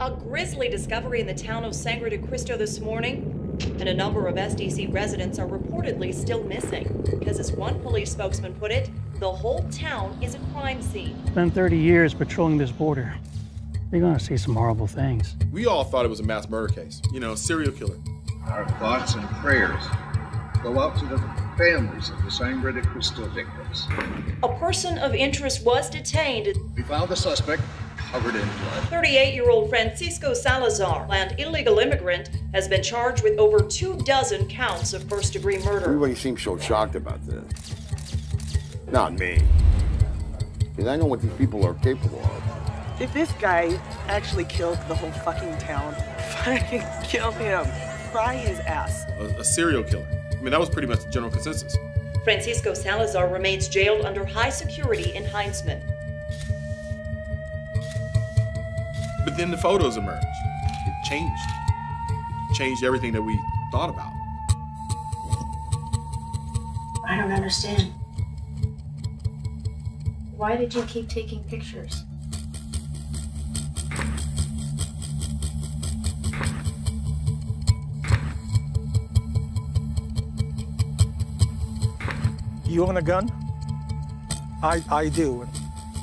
A grisly discovery in the town of Sangre de Cristo this morning, and a number of SDC residents are reportedly still missing. Because, as one police spokesman put it, the whole town is a crime scene. Spent 30 years patrolling this border. You're gonna see some horrible things. We all thought it was a mass murder case, you know, serial killer. Our thoughts and prayers go out to the families of the Sangre de Cristo victims. A person of interest was detained. We found the suspect covered in blood. 38 year old Francisco Salazar, an illegal immigrant, has been charged with over two dozen counts of first degree murder. Everybody seems so shocked about this. Not me. Because I know what these people are capable of. If this guy actually killed the whole fucking town, fucking kill him. Fry his ass. A, a serial killer. I mean, that was pretty much the general consensus. Francisco Salazar remains jailed under high security in Heinzman. But then the photos emerged. It changed. It changed everything that we thought about. I don't understand. Why did you keep taking pictures? You own a gun? I, I do.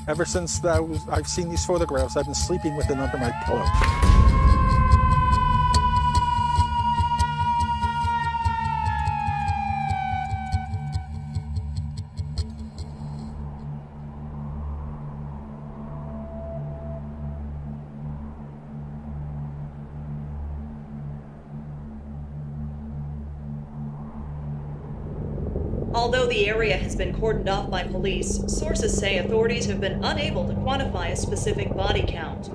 Ever since that was, I've seen these photographs, I've been sleeping with it under my pillow. The area has been cordoned off by police, sources say authorities have been unable to quantify a specific body count.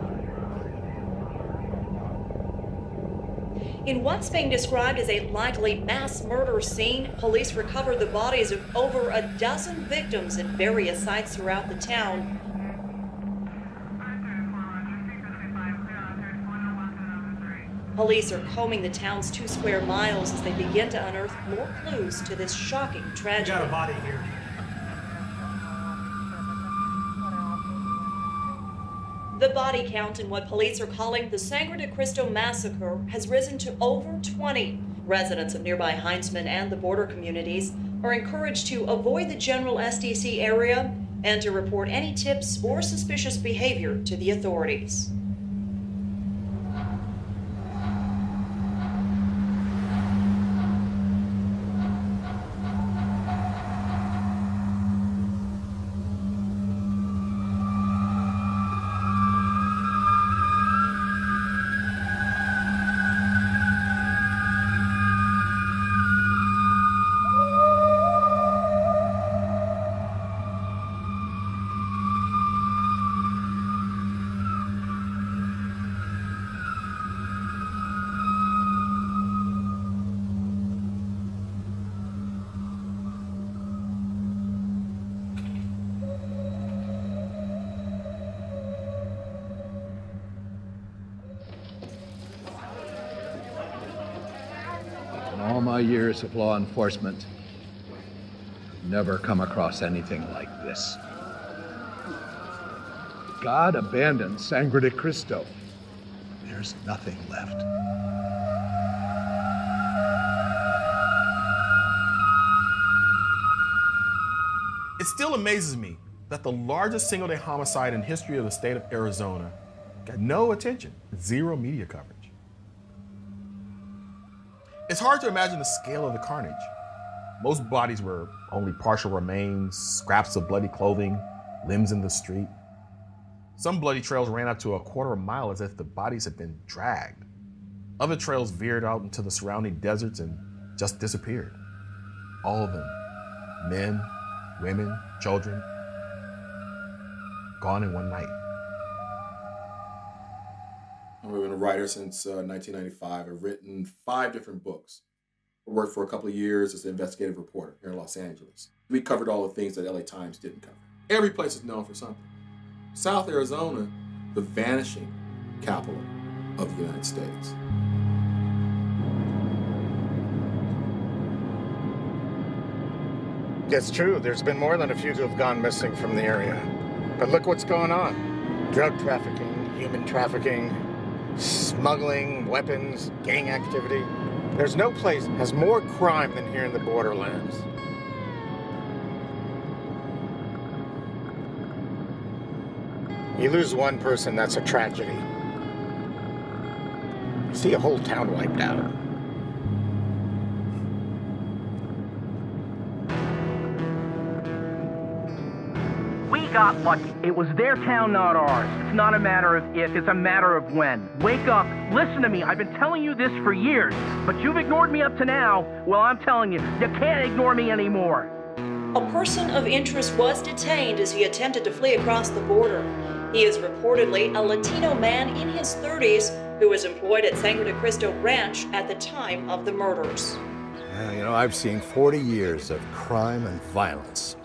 In what's being described as a likely mass murder scene, police recovered the bodies of over a dozen victims in various sites throughout the town. Police are combing the town's two square miles as they begin to unearth more clues to this shocking tragedy. We got a body here. The body count in what police are calling the Sangre de Cristo massacre has risen to over 20. Residents of nearby Heinzman and the border communities are encouraged to avoid the general SDC area and to report any tips or suspicious behavior to the authorities. Years of law enforcement, never come across anything like this. God abandoned Sangre de Cristo. There's nothing left. It still amazes me that the largest single day homicide in history of the state of Arizona got no attention, zero media coverage. It's hard to imagine the scale of the carnage. Most bodies were only partial remains, scraps of bloody clothing, limbs in the street. Some bloody trails ran up to a quarter of a mile as if the bodies had been dragged. Other trails veered out into the surrounding deserts and just disappeared. All of them men, women, children gone in one night. I've been a writer since uh, 1995. I've written five different books. I worked for a couple of years as an investigative reporter here in Los Angeles. We covered all the things that LA Times didn't cover. Every place is known for something. South Arizona, the vanishing capital of the United States. It's true, there's been more than a few who have gone missing from the area. But look what's going on drug trafficking, human trafficking. Smuggling, weapons, gang activity. There's no place has more crime than here in the borderlands. You lose one person, that's a tragedy. You see a whole town wiped out. Got lucky. It was their town, not ours. It's not a matter of if, it's a matter of when. Wake up. Listen to me. I've been telling you this for years, but you've ignored me up to now. Well, I'm telling you, you can't ignore me anymore. A person of interest was detained as he attempted to flee across the border. He is reportedly a Latino man in his 30s who was employed at Sangre de Cristo Ranch at the time of the murders. Uh, you know, I've seen 40 years of crime and violence.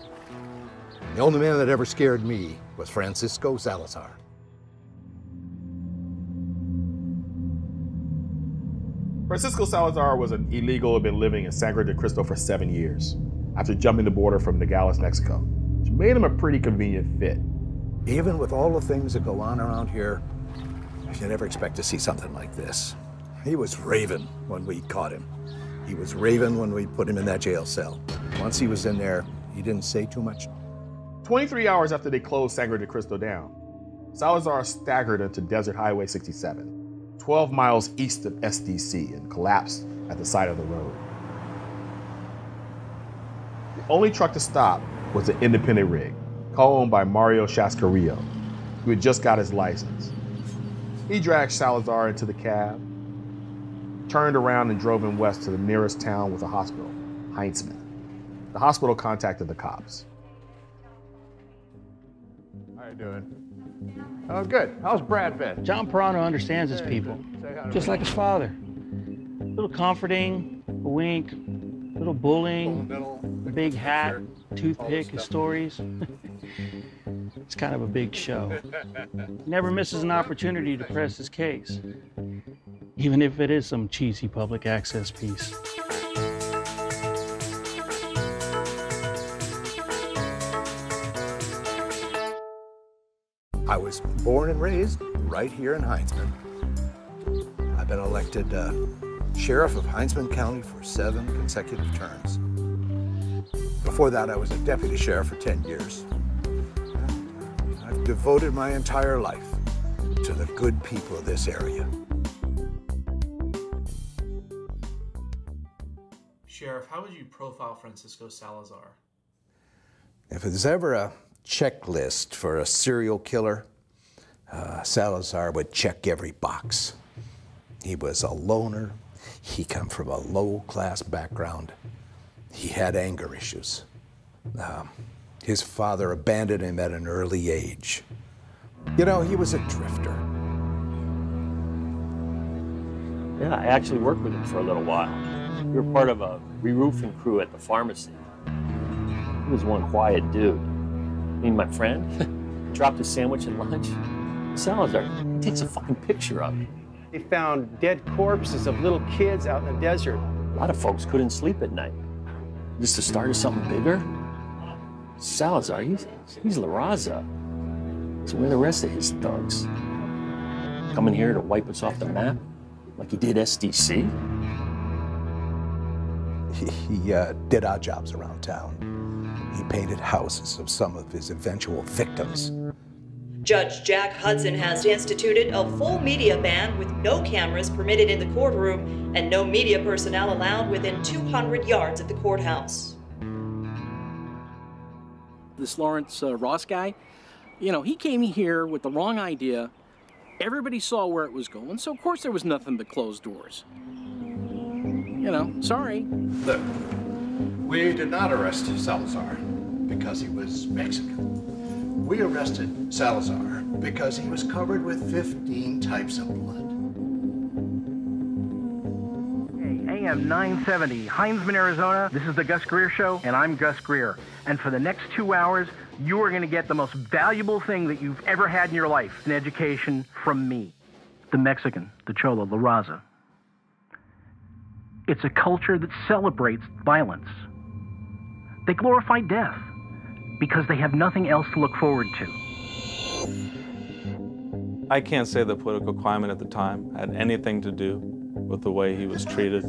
The only man that ever scared me was Francisco Salazar. Francisco Salazar was an illegal who had been living in Sangre de Cristo for seven years after jumping the border from Nogales, Mexico, which made him a pretty convenient fit. Even with all the things that go on around here, you never expect to see something like this. He was raving when we caught him. He was raving when we put him in that jail cell. Once he was in there, he didn't say too much. 23 hours after they closed Sangre de Cristo down, Salazar staggered into Desert Highway 67, 12 miles east of SDC, and collapsed at the side of the road. The only truck to stop was an independent rig, co-owned by Mario Chascarrillo, who had just got his license. He dragged Salazar into the cab, turned around and drove him west to the nearest town with a hospital, Heinzman. The hospital contacted the cops. How you doing? Oh, good. How's Brad been? John Pirano understands his people, just like his father. A little comforting, a wink, a little bullying, a big hat, toothpick, his stories. it's kind of a big show. He never misses an opportunity to press his case, even if it is some cheesy public access piece. I was born and raised right here in Heinzman. I've been elected uh, sheriff of Heinzman County for seven consecutive terms. Before that, I was a deputy sheriff for 10 years. I've devoted my entire life to the good people of this area. Sheriff, how would you profile Francisco Salazar? If there's ever a checklist for a serial killer, uh, Salazar would check every box. He was a loner. He come from a low-class background. He had anger issues. Um, his father abandoned him at an early age. You know, he was a drifter. Yeah, I actually worked with him for a little while. We were part of a re-roofing crew at the pharmacy. He was one quiet dude. Me and my friend dropped a sandwich at lunch. Salazar he takes a fucking picture of it. They found dead corpses of little kids out in the desert. A lot of folks couldn't sleep at night. Just the start of something bigger? Salazar, he's, he's La Raza. So where are the rest of his thugs? Coming here to wipe us off the map? Like he did SDC? He, he uh, did odd jobs around town. He painted houses of some of his eventual victims. Judge Jack Hudson has instituted a full media ban with no cameras permitted in the courtroom and no media personnel allowed within 200 yards of the courthouse. This Lawrence uh, Ross guy, you know, he came here with the wrong idea. Everybody saw where it was going, so of course there was nothing but closed doors. You know, sorry. Look, we did not arrest Salazar because he was Mexican. We arrested Salazar because he was covered with 15 types of blood. Hey, AM 970, Heinzman, Arizona. This is the Gus Greer Show, and I'm Gus Greer. And for the next two hours, you are going to get the most valuable thing that you've ever had in your life an education from me. The Mexican, the Cholo, La Raza. It's a culture that celebrates violence. They glorify death because they have nothing else to look forward to. I can't say the political climate at the time had anything to do with the way he was treated.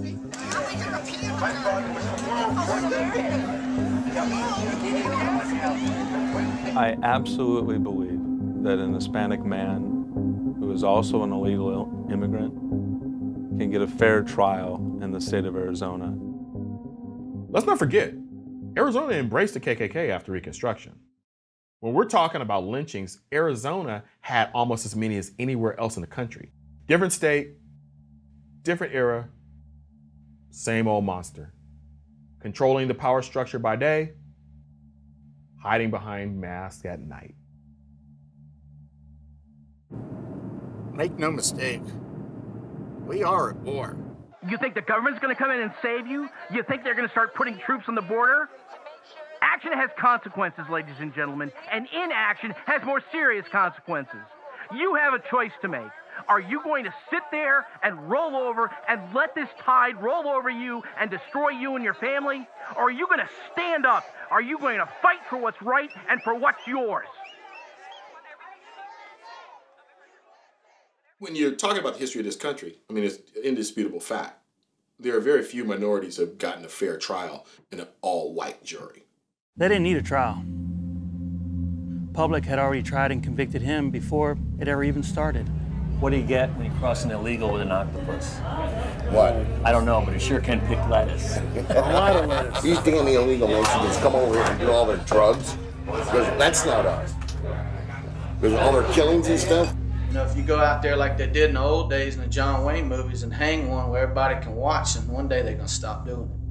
I absolutely believe that an Hispanic man who is also an illegal immigrant can get a fair trial in the state of Arizona. Let's not forget, Arizona embraced the KKK after Reconstruction. When we're talking about lynchings, Arizona had almost as many as anywhere else in the country. Different state, different era, same old monster. Controlling the power structure by day, hiding behind masks at night. Make no mistake, we are at war. You think the government's going to come in and save you? You think they're going to start putting troops on the border? Action has consequences, ladies and gentlemen, and inaction has more serious consequences. You have a choice to make. Are you going to sit there and roll over and let this tide roll over you and destroy you and your family? Or are you going to stand up? Are you going to fight for what's right and for what's yours? When you're talking about the history of this country, I mean, it's indisputable fact. There are very few minorities who have gotten a fair trial in an all white jury. They didn't need a trial. Public had already tried and convicted him before it ever even started. What do you get when you cross an illegal with an octopus? What? I don't know, but it sure can pick lettuce. a lot of lettuce. These damn illegal Mexicans come over here and do all their drugs. Because that's not us. Because all their killings and stuff. Know, if you go out there like they did in the old days in the John Wayne movies and hang one where everybody can watch, and one day they're gonna stop doing it.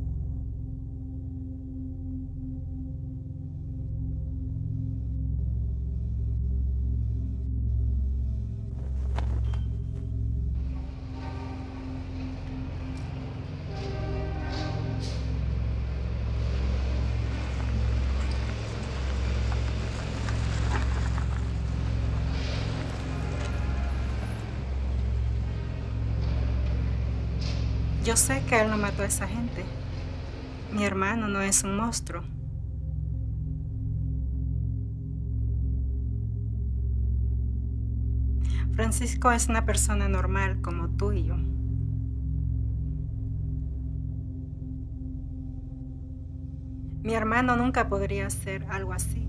Que él mató a esa gente. Mi hermano no es un monstruo. Francisco es una persona normal como tú y yo. Mi hermano nunca podría hacer algo así.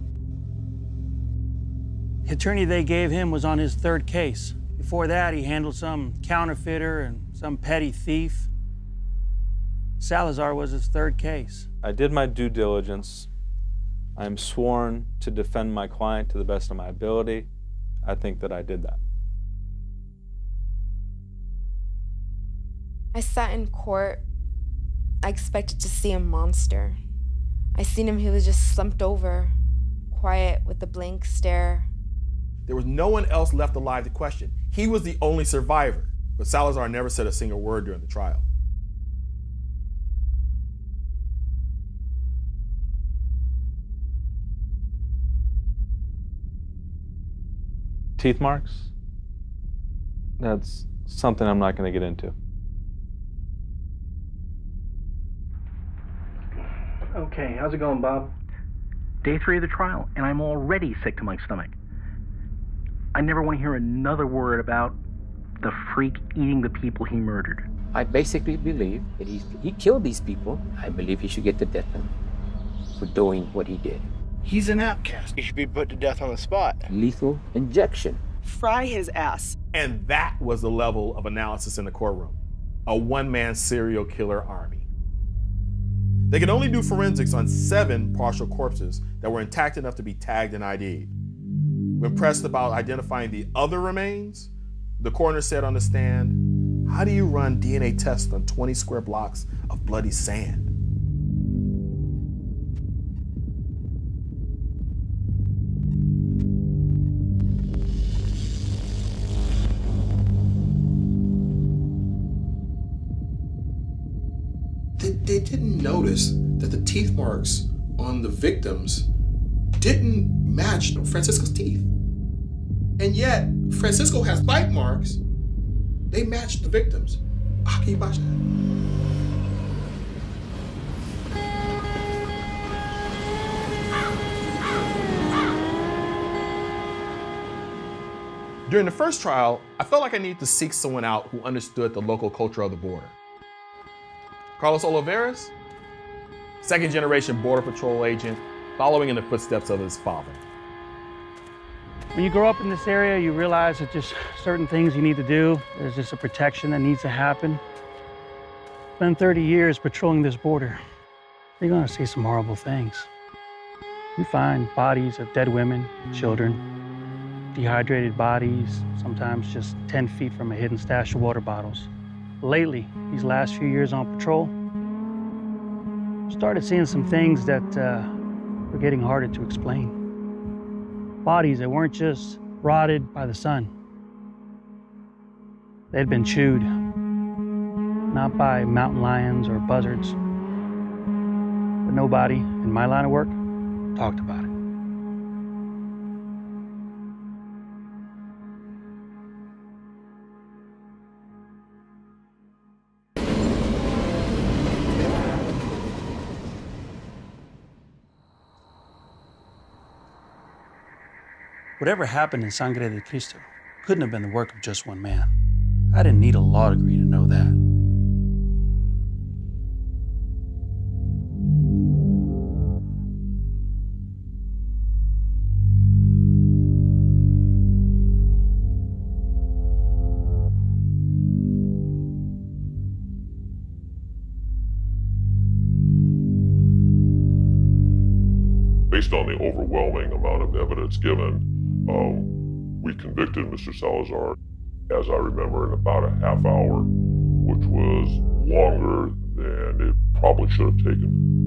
The attorney they gave him was on his third case. Before that, he handled some counterfeiter and some petty thief. Salazar was his third case. I did my due diligence. I am sworn to defend my client to the best of my ability. I think that I did that. I sat in court. I expected to see a monster. I seen him, he was just slumped over, quiet with a blank stare. There was no one else left alive to question. He was the only survivor, but Salazar never said a single word during the trial. Teeth marks? That's something I'm not going to get into. Okay, how's it going, Bob? Day three of the trial, and I'm already sick to my stomach. I never want to hear another word about the freak eating the people he murdered. I basically believe that he, he killed these people. I believe he should get the death penalty for doing what he did. He's an outcast. He should be put to death on the spot. Lethal injection. Fry his ass. And that was the level of analysis in the courtroom a one man serial killer army. They could only do forensics on seven partial corpses that were intact enough to be tagged and ID'd. When pressed about identifying the other remains, the coroner said on the stand, How do you run DNA tests on 20 square blocks of bloody sand? They didn't notice that the teeth marks on the victims didn't match Francisco's teeth. And yet, Francisco has bite marks. They matched the victims. How can you botch that? During the first trial, I felt like I needed to seek someone out who understood the local culture of the border. Carlos Olivares, second generation Border Patrol agent, following in the footsteps of his father. When you grow up in this area, you realize that just certain things you need to do. There's just a protection that needs to happen. Spend 30 years patrolling this border. You're gonna see some horrible things. You find bodies of dead women, children, dehydrated bodies, sometimes just 10 feet from a hidden stash of water bottles. Lately, these last few years on patrol, started seeing some things that uh, were getting harder to explain. Bodies that weren't just rotted by the sun. They'd been chewed, not by mountain lions or buzzards, but nobody in my line of work talked about it. Whatever happened in Sangre de Cristo couldn't have been the work of just one man. I didn't need a law degree to know that. Based on the overwhelming amount of evidence given, um, we convicted Mr. Salazar, as I remember, in about a half hour, which was longer than it probably should have taken.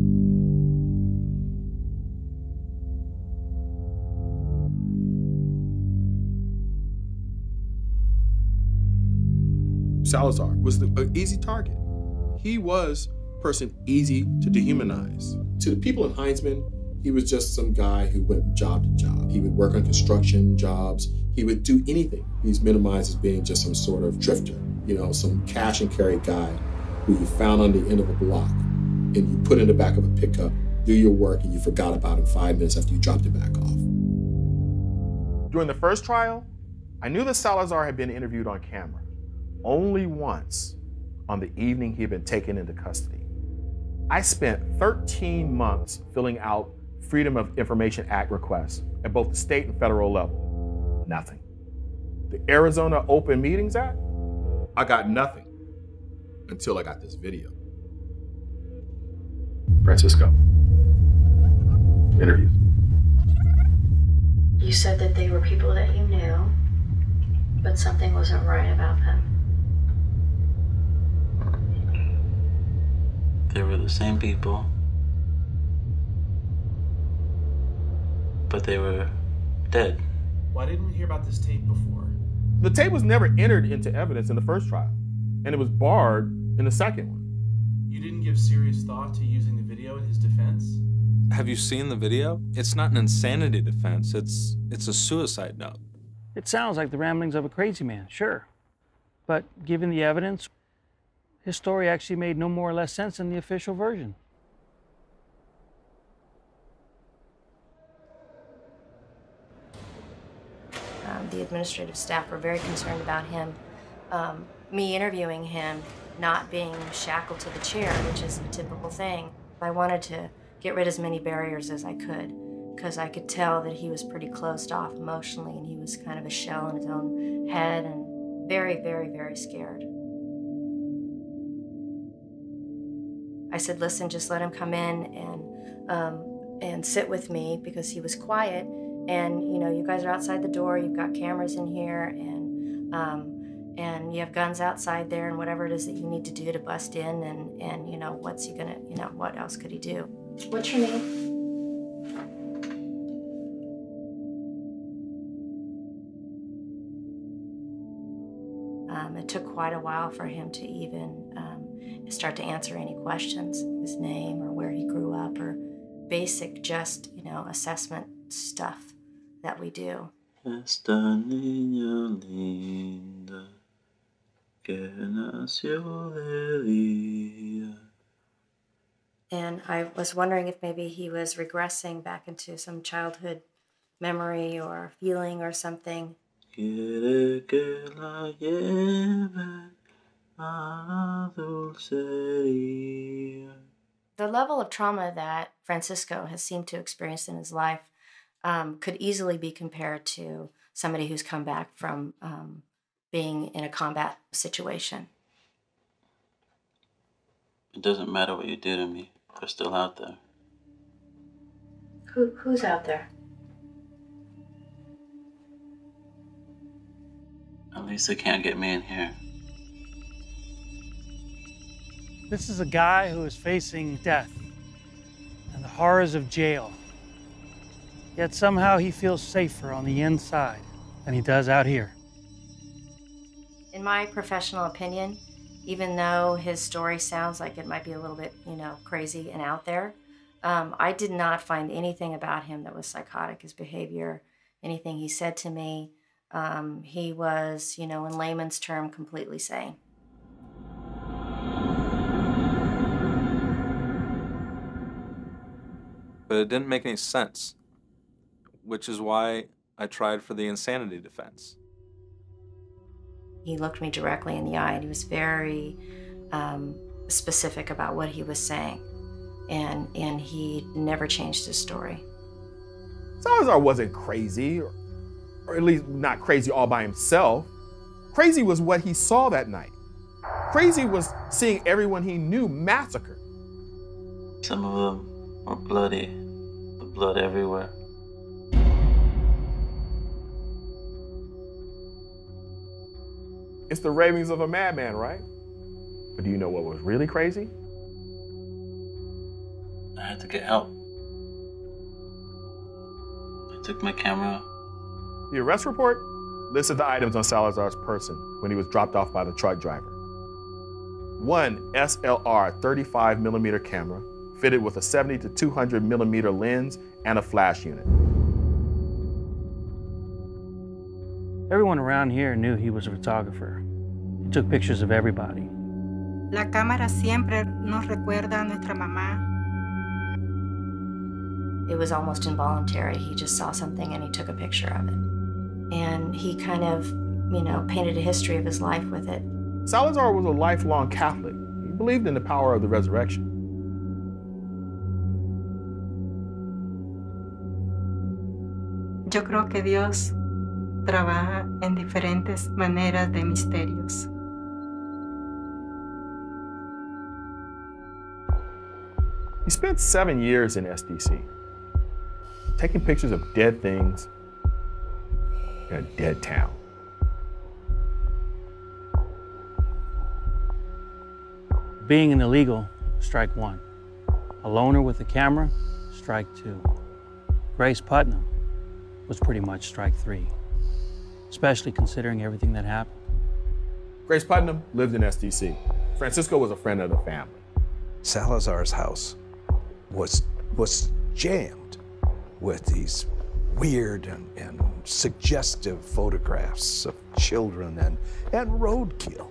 Salazar was an easy target. He was a person easy to dehumanize. To the people in Heinzman, he was just some guy who went job to job. He would work on construction jobs. He would do anything. He's minimized as being just some sort of drifter, you know, some cash and carry guy who you found on the end of a block and you put in the back of a pickup, do your work, and you forgot about him five minutes after you dropped it back off. During the first trial, I knew that Salazar had been interviewed on camera only once on the evening he had been taken into custody. I spent 13 months filling out Freedom of Information Act requests at both the state and federal level. Nothing. The Arizona Open Meetings Act, I got nothing until I got this video. Francisco. Interviews. You said that they were people that you knew, but something wasn't right about them. They were the same people, but they were dead. Why didn't we hear about this tape before? The tape was never entered into evidence in the first trial, and it was barred in the second one. You didn't give serious thought to using the video in his defense? Have you seen the video? It's not an insanity defense, it's it's a suicide note. It sounds like the ramblings of a crazy man, sure. But given the evidence, his story actually made no more or less sense than the official version. The administrative staff were very concerned about him, um, me interviewing him, not being shackled to the chair, which is a typical thing. I wanted to get rid of as many barriers as I could because I could tell that he was pretty closed off emotionally and he was kind of a shell in his own head and very, very, very scared. I said, listen, just let him come in and um, and sit with me because he was quiet. And you know, you guys are outside the door. You've got cameras in here, and um, and you have guns outside there, and whatever it is that you need to do to bust in. And and you know, what's he gonna? You know, what else could he do? What's your name? Um, it took quite a while for him to even um, start to answer any questions, his name or where he grew up or basic just, you know, assessment stuff that we do. Esta niña linda que nació de día. And I was wondering if maybe he was regressing back into some childhood memory or feeling or something. quiere que la lleve a la dulcería. The level of trauma that Francisco has seemed to experience in his life um, could easily be compared to somebody who's come back from um, being in a combat situation. It doesn't matter what you do to me, they're still out there. Who, who's out there? At least they can't get me in here. This is a guy who is facing death and the horrors of jail. Yet somehow he feels safer on the inside than he does out here. In my professional opinion, even though his story sounds like it might be a little bit, you know, crazy and out there, um, I did not find anything about him that was psychotic. His behavior, anything he said to me, um, he was, you know, in layman's term, completely sane. But it didn't make any sense, which is why I tried for the insanity defense. He looked me directly in the eye and he was very um, specific about what he was saying. And, and he never changed his story. Salazar wasn't crazy, or, or at least not crazy all by himself. Crazy was what he saw that night. Crazy was seeing everyone he knew massacred. Some of them were bloody, the blood everywhere. It's the ravings of a madman, right? But do you know what was really crazy? I had to get help. I took my camera. The arrest report listed the items on Salazar's person when he was dropped off by the truck driver. One SLR 35 millimeter camera fitted with a 70 to 200 millimeter lens and a flash unit. Everyone around here knew he was a photographer. He took pictures of everybody. La cámara siempre nos recuerda a nuestra mamá. It was almost involuntary. He just saw something and he took a picture of it. And he kind of, you know, painted a history of his life with it. Salazar was a lifelong Catholic. He believed in the power of the resurrection. Yo creo que Dios trabaja en diferentes maneras de misterios. He spent seven years in SDC, taking pictures of dead things in a dead town. Being an illegal, strike one. A loner with a camera, strike two. Grace Putnam was pretty much strike three, especially considering everything that happened. Grace Putnam lived in SDC. Francisco was a friend of the family. Salazar's house was was jammed with these weird and, and suggestive photographs of children and, and roadkill.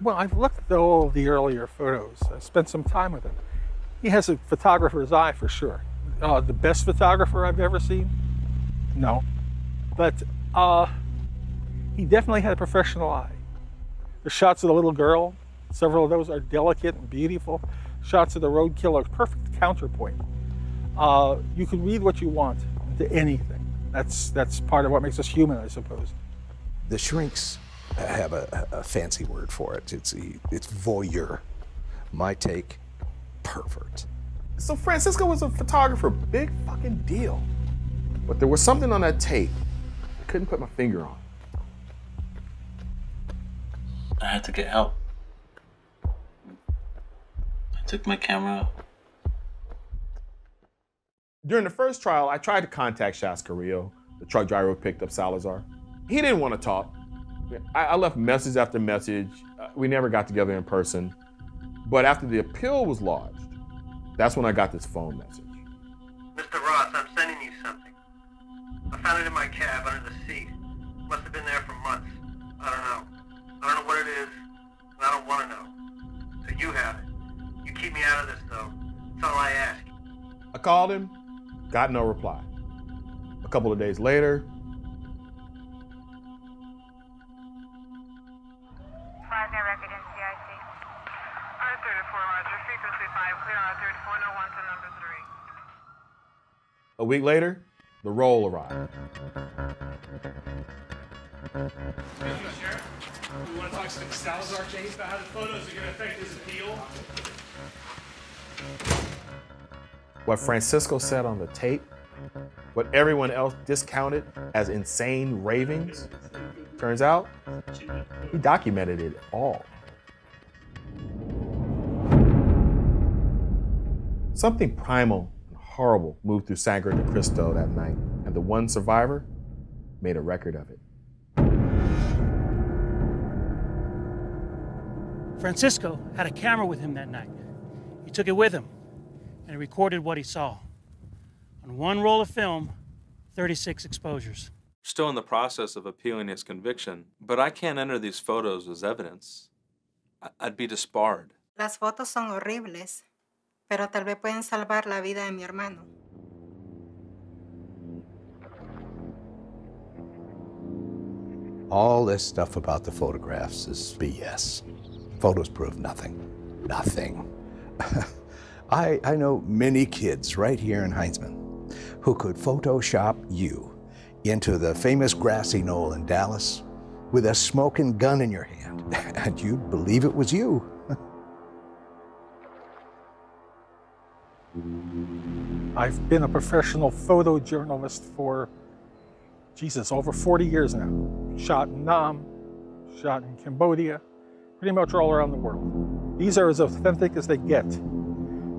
Well, I've looked at all the earlier photos. I spent some time with him. He has a photographer's eye for sure. Uh, the best photographer I've ever seen? No. But uh, he definitely had a professional eye. The shots of the little girl, several of those are delicate and beautiful. Shots of the roadkill are perfect counterpoint. Uh, you can read what you want into anything. That's, that's part of what makes us human, I suppose. The shrinks have a, a fancy word for it. It's, it's voyeur. My take, pervert. So Francisco was a photographer, big fucking deal. But there was something on that tape I couldn't put my finger on. I had to get help. I took my camera. During the first trial, I tried to contact Chascarrillo, the truck driver who picked up Salazar. He didn't want to talk. I, I left message after message. Uh, we never got together in person. But after the appeal was lodged, that's when I got this phone message. Mr. Ross, I'm sending you something. I found it in my cab under the seat. Must have been there for months. I don't know. I don't know what it is, and I don't want to know. So you have it. You keep me out of this, though. That's all I ask. I called him. Got no reply. A couple of days later, A week later, the roll arrived. We want to talk to Salazar case about how the photos are going to affect his appeal. What Francisco said on the tape, what everyone else discounted as insane ravings, turns out he documented it all. Something primal and horrible moved through Sangre de Cristo that night, and the one survivor made a record of it. Francisco had a camera with him that night. He took it with him and he recorded what he saw. On one roll of film, 36 exposures. Still in the process of appealing his conviction, but I can't enter these photos as evidence. I- I'd be disbarred. Las fotos son horribles, pero tal vez pueden salvar la vida de mi hermano. All this stuff about the photographs is BS. Photos prove nothing. Nothing. I, I know many kids right here in Heinzman who could Photoshop you into the famous grassy knoll in Dallas with a smoking gun in your hand, and you'd believe it was you. I've been a professional photojournalist for, Jesus, over 40 years now. Shot in Nam, shot in Cambodia, pretty much all around the world. These are as authentic as they get.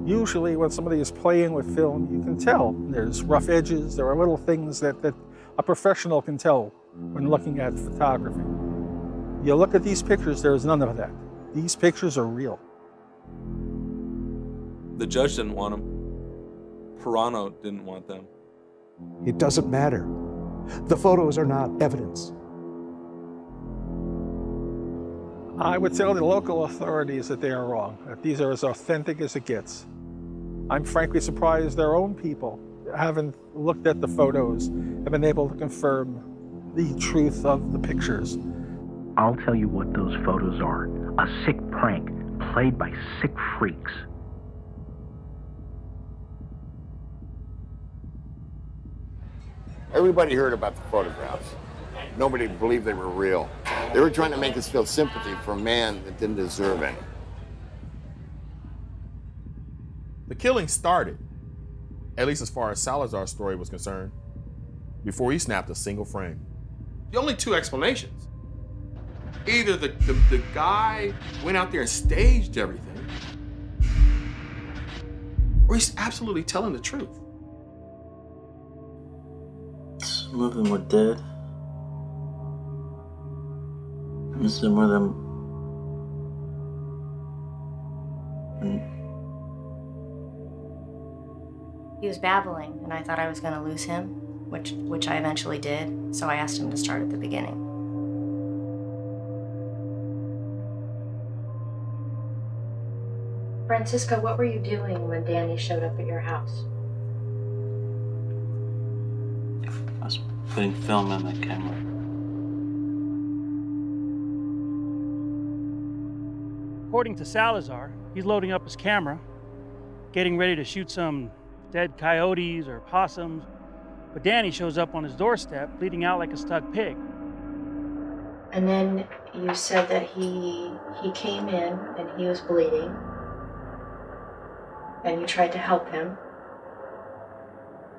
Usually, when somebody is playing with film, you can tell. There's rough edges, there are little things that, that a professional can tell when looking at photography. You look at these pictures, there's none of that. These pictures are real. The judge didn't want them. Pirano didn't want them. It doesn't matter. The photos are not evidence. I would tell the local authorities that they are wrong, that these are as authentic as it gets. I'm frankly surprised their own people haven't looked at the photos and been able to confirm the truth of the pictures. I'll tell you what those photos are a sick prank played by sick freaks. Everybody heard about the photographs. Nobody believed they were real. They were trying to make us feel sympathy for a man that didn't deserve any. The killing started, at least as far as Salazar's story was concerned, before he snapped a single frame. The only two explanations. Either the, the, the guy went out there and staged everything, or he's absolutely telling the truth. Some of them were dead. And some of them. He was babbling, and I thought I was going to lose him, which which I eventually did. So I asked him to start at the beginning. Francisco, what were you doing when Danny showed up at your house? I was putting film in my camera. According to Salazar, he's loading up his camera, getting ready to shoot some dead coyotes or possums. But Danny shows up on his doorstep, bleeding out like a stuck pig. And then you said that he he came in and he was bleeding. And you tried to help him.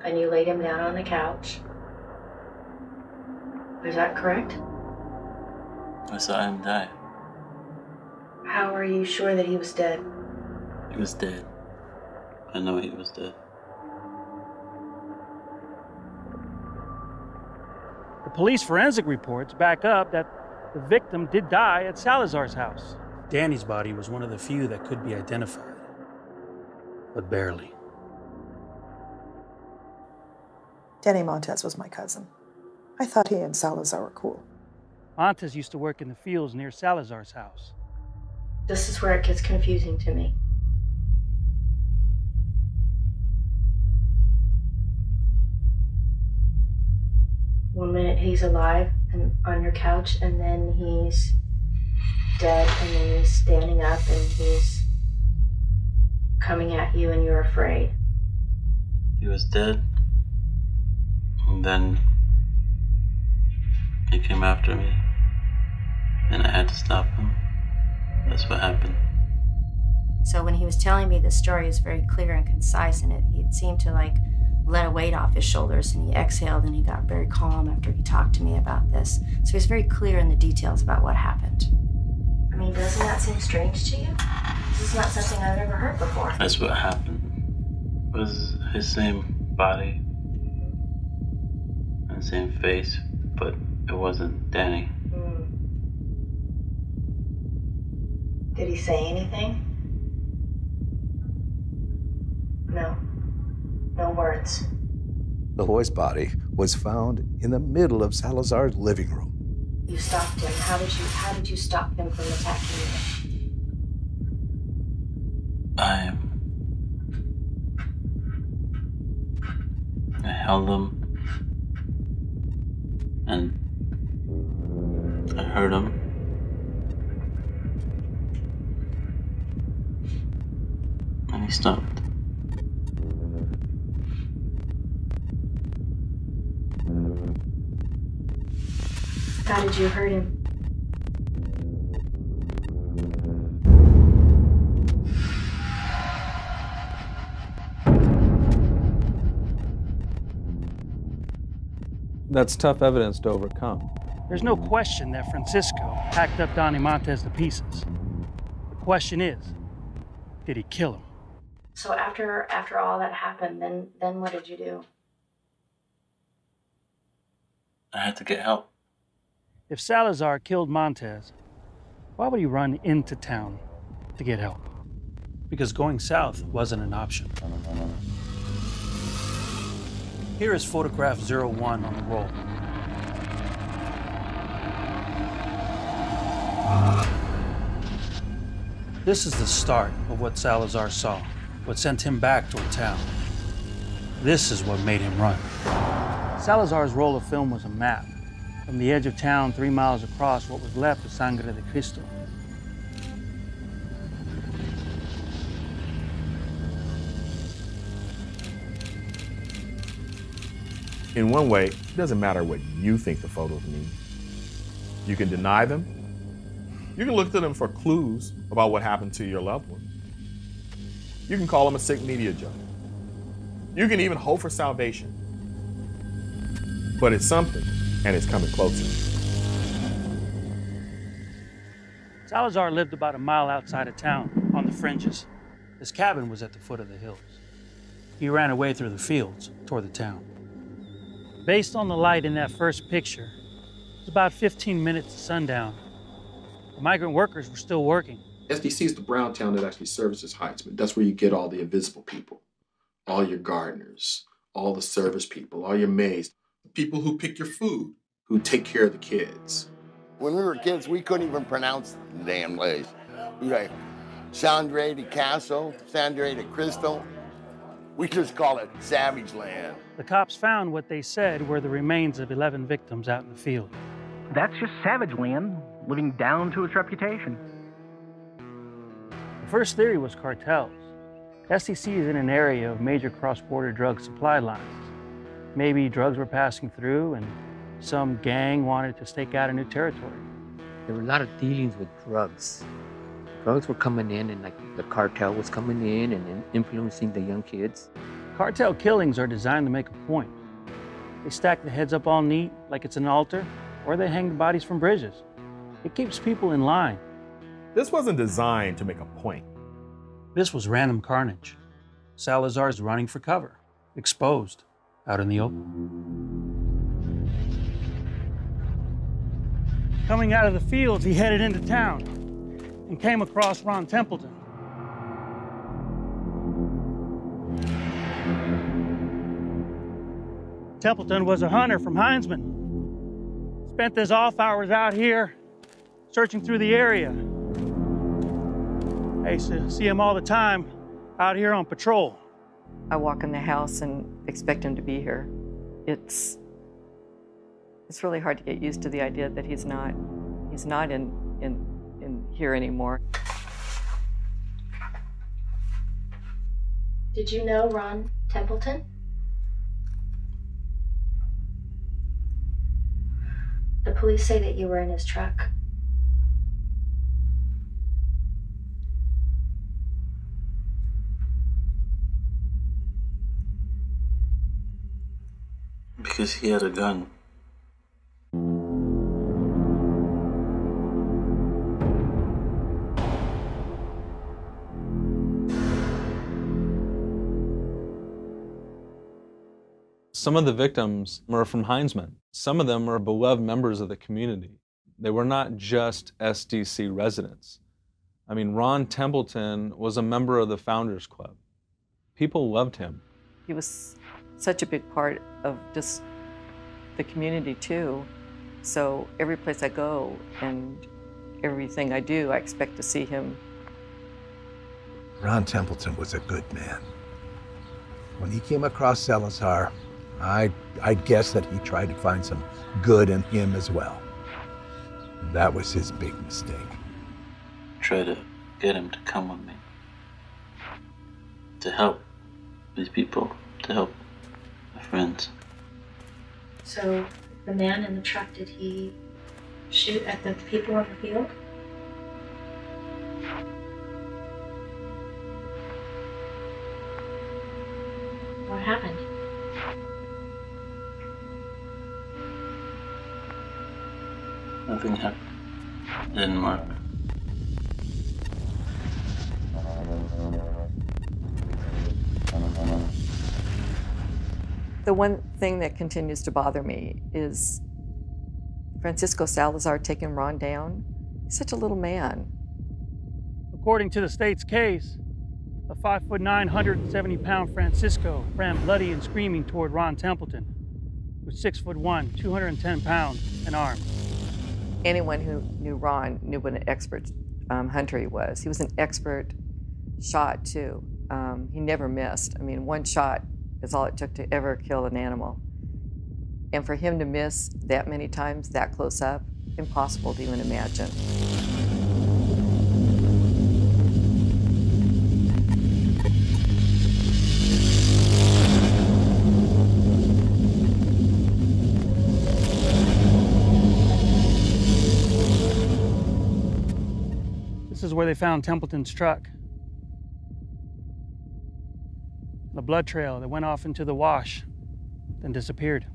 And you laid him down on the couch. Is that correct? I saw him die. How are you sure that he was dead? He was dead. I know he was dead. The police forensic reports back up that the victim did die at Salazar's house. Danny's body was one of the few that could be identified, but barely. Danny Montez was my cousin. I thought he and Salazar were cool. Montes used to work in the fields near Salazar's house. This is where it gets confusing to me. one minute he's alive and on your couch, and then he's dead, and then he's standing up and he's coming at you, and you're afraid. He was dead. And then he came after me. And I had to stop him. That's what happened. So when he was telling me this story, it was very clear and concise, and it, it seemed to like let a weight off his shoulders, and he exhaled, and he got very calm after he talked to me about this. So he was very clear in the details about what happened. I mean, doesn't that seem strange to you? This is not something I've ever heard before. That's what happened. It was his same body and same face, but it wasn't Danny. Hmm. Did he say anything? No. No words. The boy's body was found in the middle of Salazar's living room. You stopped him. How did you how did you stop him from attacking you? I I held him and I heard him. And he stopped. How did you hurt him? That's tough evidence to overcome. There's no question that Francisco hacked up Donnie Montez to pieces. The question is, did he kill him? So after after all that happened, then then what did you do? I had to get help. If Salazar killed Montez, why would he run into town to get help? Because going south wasn't an option. Here is photograph 01 on the roll. This is the start of what Salazar saw, what sent him back toward town. This is what made him run. Salazar's roll of film was a map. From the edge of town, three miles across, what was left of Sangre de Cristo. In one way, it doesn't matter what you think the photos mean. You can deny them. You can look to them for clues about what happened to your loved one. You can call them a sick media junk. You can even hope for salvation. But it's something, and it's coming closer. Salazar lived about a mile outside of town, on the fringes. His cabin was at the foot of the hills. He ran away through the fields toward the town. Based on the light in that first picture, it was about 15 minutes to sundown. The migrant workers were still working. SDC is the brown town that actually services Heinzman. That's where you get all the invisible people, all your gardeners, all the service people, all your maids, the people who pick your food, who take care of the kids. When we were kids, we couldn't even pronounce the damn place. We were like, Sandre de Caso, Sandre de Cristo. We just call it Savage Land. The cops found what they said were the remains of 11 victims out in the field. That's just savage land, living down to its reputation. The first theory was cartels. SDC is in an area of major cross-border drug supply lines. Maybe drugs were passing through and some gang wanted to stake out a new territory. There were a lot of dealings with drugs. Drugs were coming in, and like the cartel was coming in and influencing the young kids. Cartel killings are designed to make a point. They stack the heads up all neat, like it's an altar, or they hang the bodies from bridges. It keeps people in line. This wasn't designed to make a point. This was random carnage. Salazar's running for cover, exposed, out in the open. Coming out of the fields, he headed into town and came across Ron Templeton. Templeton was a hunter from Heinzman. Spent his off hours out here searching through the area. I used to see him all the time out here on patrol. I walk in the house and expect him to be here. It's It's really hard to get used to the idea that he's not he's not in in in here anymore. Did you know Ron Templeton? The police say that you were in his truck. Because he had a gun. Some of the victims were from Heinzman. Some of them were beloved members of the community. They were not just SDC residents. I mean, Ron Templeton was a member of the Founders Club. People loved him. He was such a big part of just the community too. So every place I go and everything I do, I expect to see him. Ron Templeton was a good man. When he came across Salazar, I, I guess that he tried to find some good in him as well. That was his big mistake. Try to get him to come with me. To help these people, to help friends. So, the man in the truck, did he shoot at the people on the field? What happened? Nothing happened. Didn't work. The one thing that continues to bother me is Francisco Salazar taking Ron down. He's such a little man. According to the state's case, a 5 foot 9, 170 pound Francisco ran bloody and screaming toward Ron Templeton, who's 6 foot 1, 210 pounds, and armed. Anyone who knew Ron knew what an expert um, hunter he was. He was an expert shot, too. Um, he never missed. I mean, one shot is all it took to ever kill an animal. And for him to miss that many times, that close up, impossible to even imagine. This is where they found Templeton's truck. The blood trail that went off into the wash, then disappeared.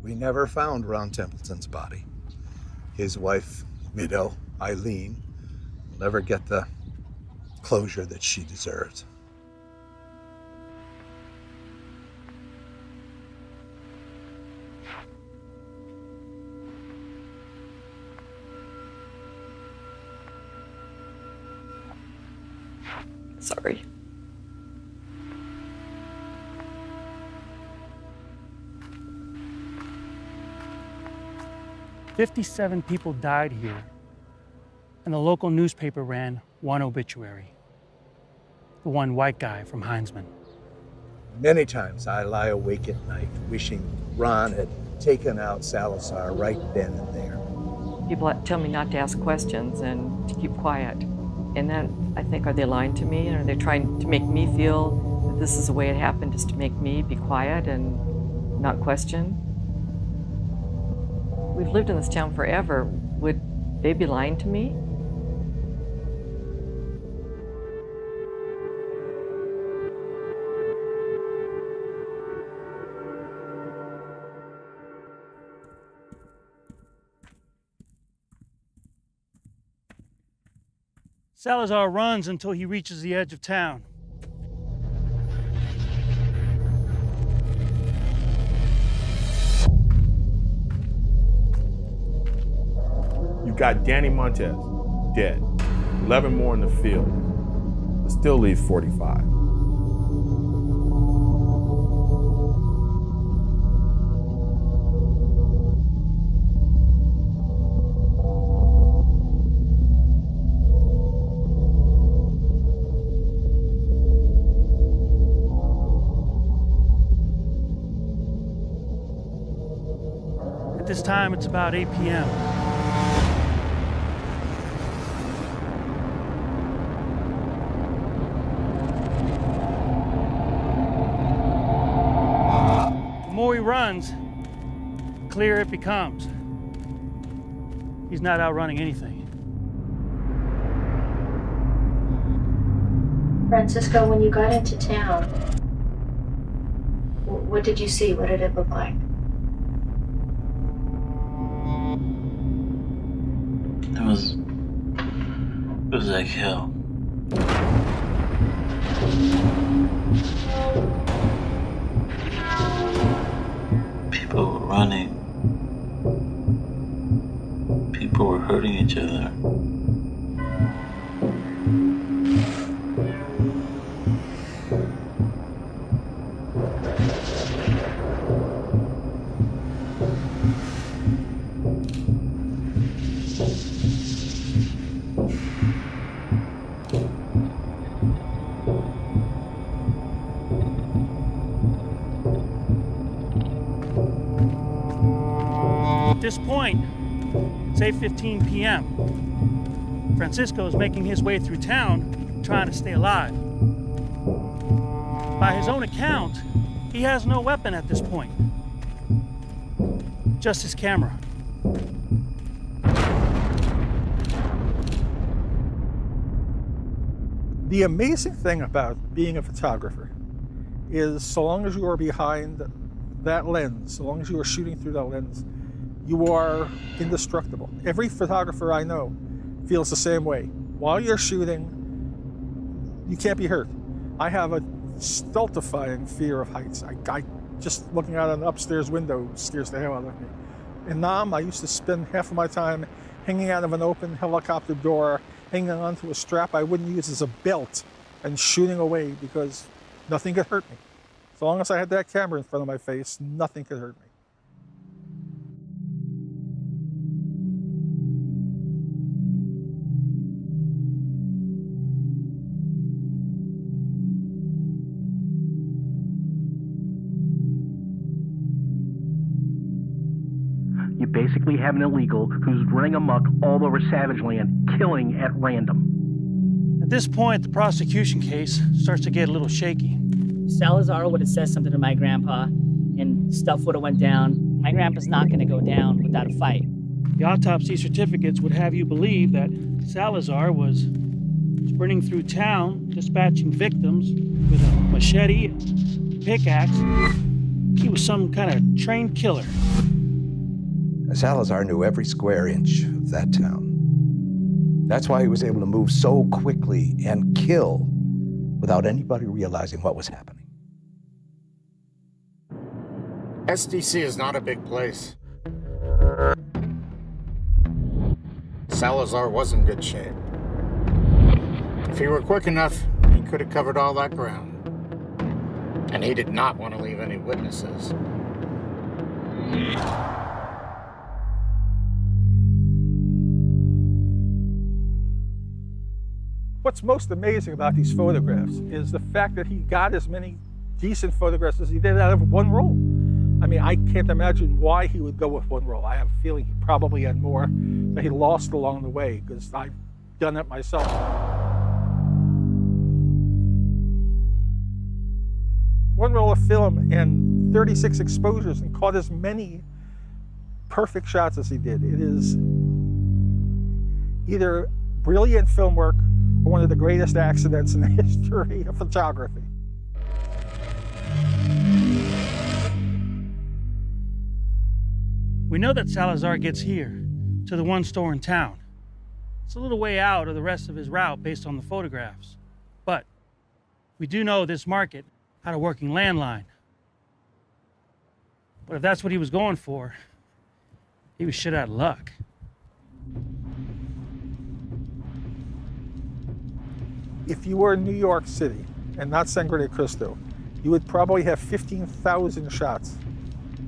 We never found Ron Templeton's body. His wife, widow, Eileen, will never get the closure that she deserves. 57 people died here, and the local newspaper ran one obituary the one white guy from Heinzman. Many times I lie awake at night wishing Ron had taken out Salazar right then and there. People tell me not to ask questions and to keep quiet. And then I think, are they lying to me? Or are they trying to make me feel that this is the way it happened, just to make me be quiet and not question? We've lived in this town forever. Would they be lying to me? Salazar runs until he reaches the edge of town. got Danny Montez dead, 11 more in the field. but still leaves 45. At this time, it's about 8 p.m. The he runs, clear clearer it becomes. He's not outrunning anything. Francisco, when you got into town, what did you see? What did it look like? It was. It was like hell. Running. People were hurting each other. 15 p.m. Francisco is making his way through town trying to stay alive. By his own account, he has no weapon at this point, just his camera. The amazing thing about being a photographer is so long as you are behind that lens, so long as you are shooting through that lens, you are indestructible. Every photographer I know feels the same way. While you're shooting, you can't be hurt. I have a stultifying fear of heights. I, I just looking out an upstairs window scares the hell out of me. In Nam, I used to spend half of my time hanging out of an open helicopter door, hanging onto a strap I wouldn't use as a belt, and shooting away because nothing could hurt me. So long as I had that camera in front of my face, nothing could hurt me. Basically have an illegal who's running amok all over Savage Land, killing at random. At this point, the prosecution case starts to get a little shaky. Salazar would have said something to my grandpa, and stuff would have went down. My grandpa's not going to go down without a fight. The autopsy certificates would have you believe that Salazar was sprinting through town, dispatching victims with a machete, pickaxe. He was some kind of trained killer. Salazar knew every square inch of that town. That's why he was able to move so quickly and kill without anybody realizing what was happening. SDC is not a big place. Salazar was in good shape. If he were quick enough, he could have covered all that ground. And he did not want to leave any witnesses. What's most amazing about these photographs is the fact that he got as many decent photographs as he did out of one roll. I mean, I can't imagine why he would go with one roll. I have a feeling he probably had more that he lost along the way because I've done it myself. One roll of film and 36 exposures and caught as many perfect shots as he did. It is either brilliant film work or one of the greatest accidents in the history of photography. We know that Salazar gets here to the one store in town. It's a little way out of the rest of his route based on the photographs. But we do know this market had a working landline. But if that's what he was going for, he was shit out of luck. If you were in New York City and not Sangre de Cristo, you would probably have 15,000 shots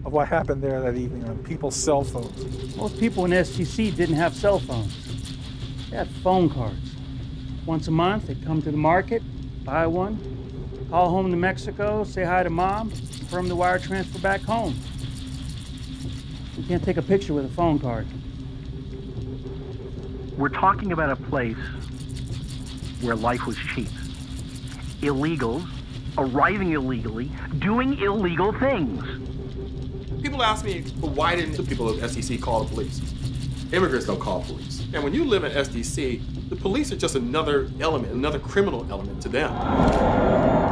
of what happened there that evening on people's cell phones. Most people in SDC didn't have cell phones. They had phone cards. Once a month, they'd come to the market, buy one, call home to Mexico, say hi to mom, confirm the wire transfer back home. You can't take a picture with a phone card. We're talking about a place where life was cheap. Illegals arriving illegally, doing illegal things. People ask me, why didn't the people of SDC call the police? Immigrants don't call police. And when you live in SDC, the police are just another element, another criminal element to them.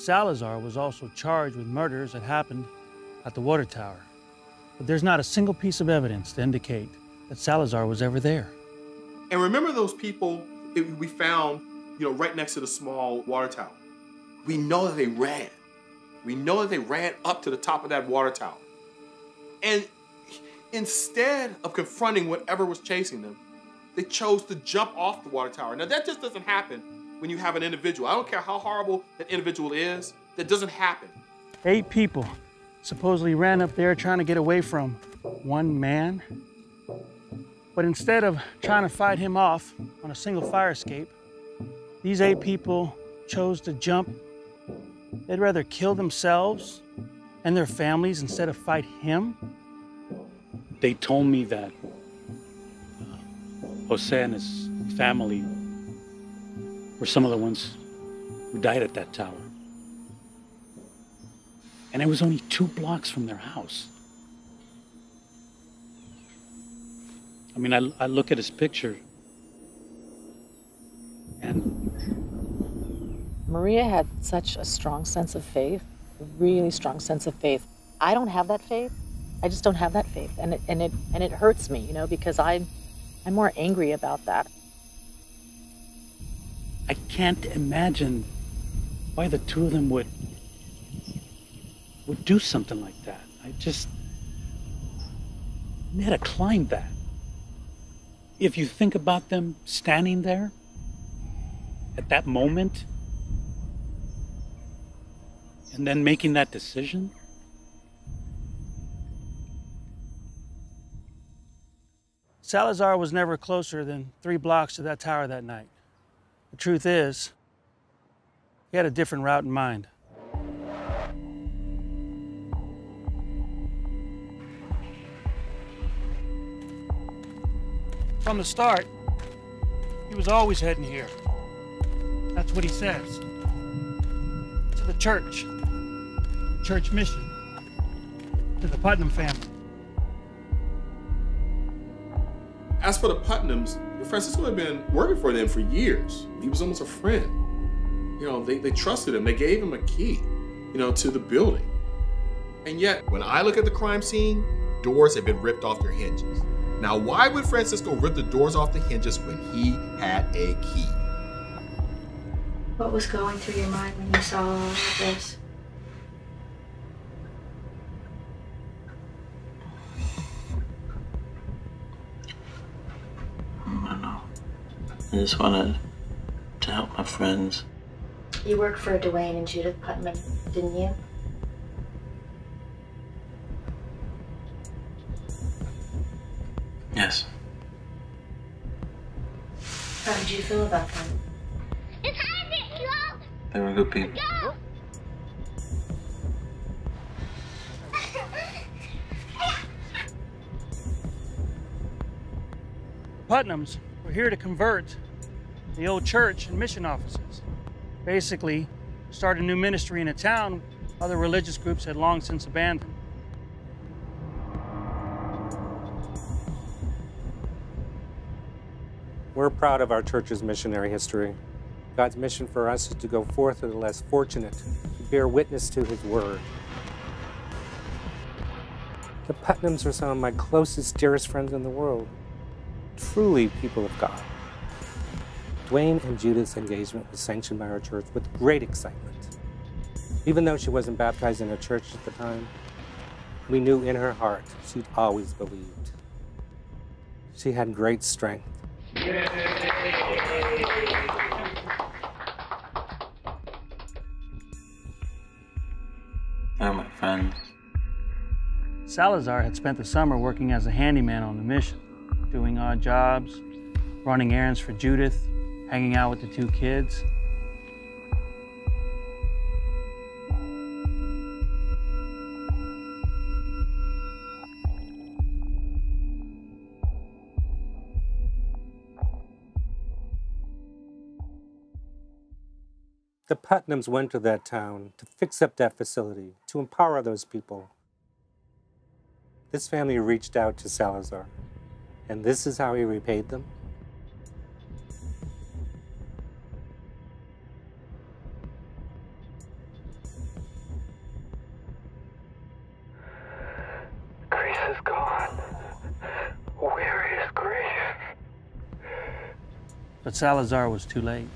Salazar was also charged with murders that happened at the water tower. But there's not a single piece of evidence to indicate that Salazar was ever there. And remember those people we found, you know, right next to the small water tower? We know that they ran. We know that they ran up to the top of that water tower. And instead of confronting whatever was chasing them, they chose to jump off the water tower. Now, that just doesn't happen when you have an individual. I don't care how horrible that individual is, that doesn't happen. Eight people supposedly ran up there trying to get away from one man. But instead of trying to fight him off on a single fire escape, these eight people chose to jump. They'd rather kill themselves and their families instead of fight him. They told me that uh, Jose and his family were some of the ones who died at that tower. And it was only two blocks from their house. I mean, I, I look at his picture and. Maria had such a strong sense of faith, a really strong sense of faith. I don't have that faith. I just don't have that faith, and it and it and it hurts me, you know, because I, I'm more angry about that. I can't imagine why the two of them would would do something like that. I just to climb that. If you think about them standing there at that moment and then making that decision, Salazar was never closer than three blocks to that tower that night. The truth is, he had a different route in mind. From the start, he was always heading here. That's what he says. To the church, church mission, to the Putnam family. As for the Putnams, Francisco had been working for them for years. He was almost a friend. You know, they, they trusted him. They gave him a key, you know, to the building. And yet, when I look at the crime scene, doors have been ripped off their hinges. Now, why would Francisco rip the doors off the hinges when he had a key? What was going through your mind when you saw all of this? I just wanted to help my friends. You worked for Dwayne and Judith Putnam, didn't you? Yes. How did you feel about them? They were good people. The Putnams were here to convert the old church and mission offices. Basically, start a new ministry in a town other religious groups had long since abandoned. We're proud of our church's missionary history. God's mission for us is to go forth to the less fortunate, to bear witness to His word. The Putnams are some of my closest, dearest friends in the world. Truly people of God. Dwayne and Judith's engagement was sanctioned by our church with great excitement. Even though she wasn't baptized in a church at the time, we knew in her heart she'd always believed. She had great strength. They're my friends. Salazar had spent the summer working as a handyman on the mission, doing odd jobs, running errands for Judith, hanging out with the two kids. The Putnams went to that town to fix up that facility, to empower those people. This family reached out to Salazar, and this is how he repaid them. Grace is gone. Where is Grace? But Salazar was too late.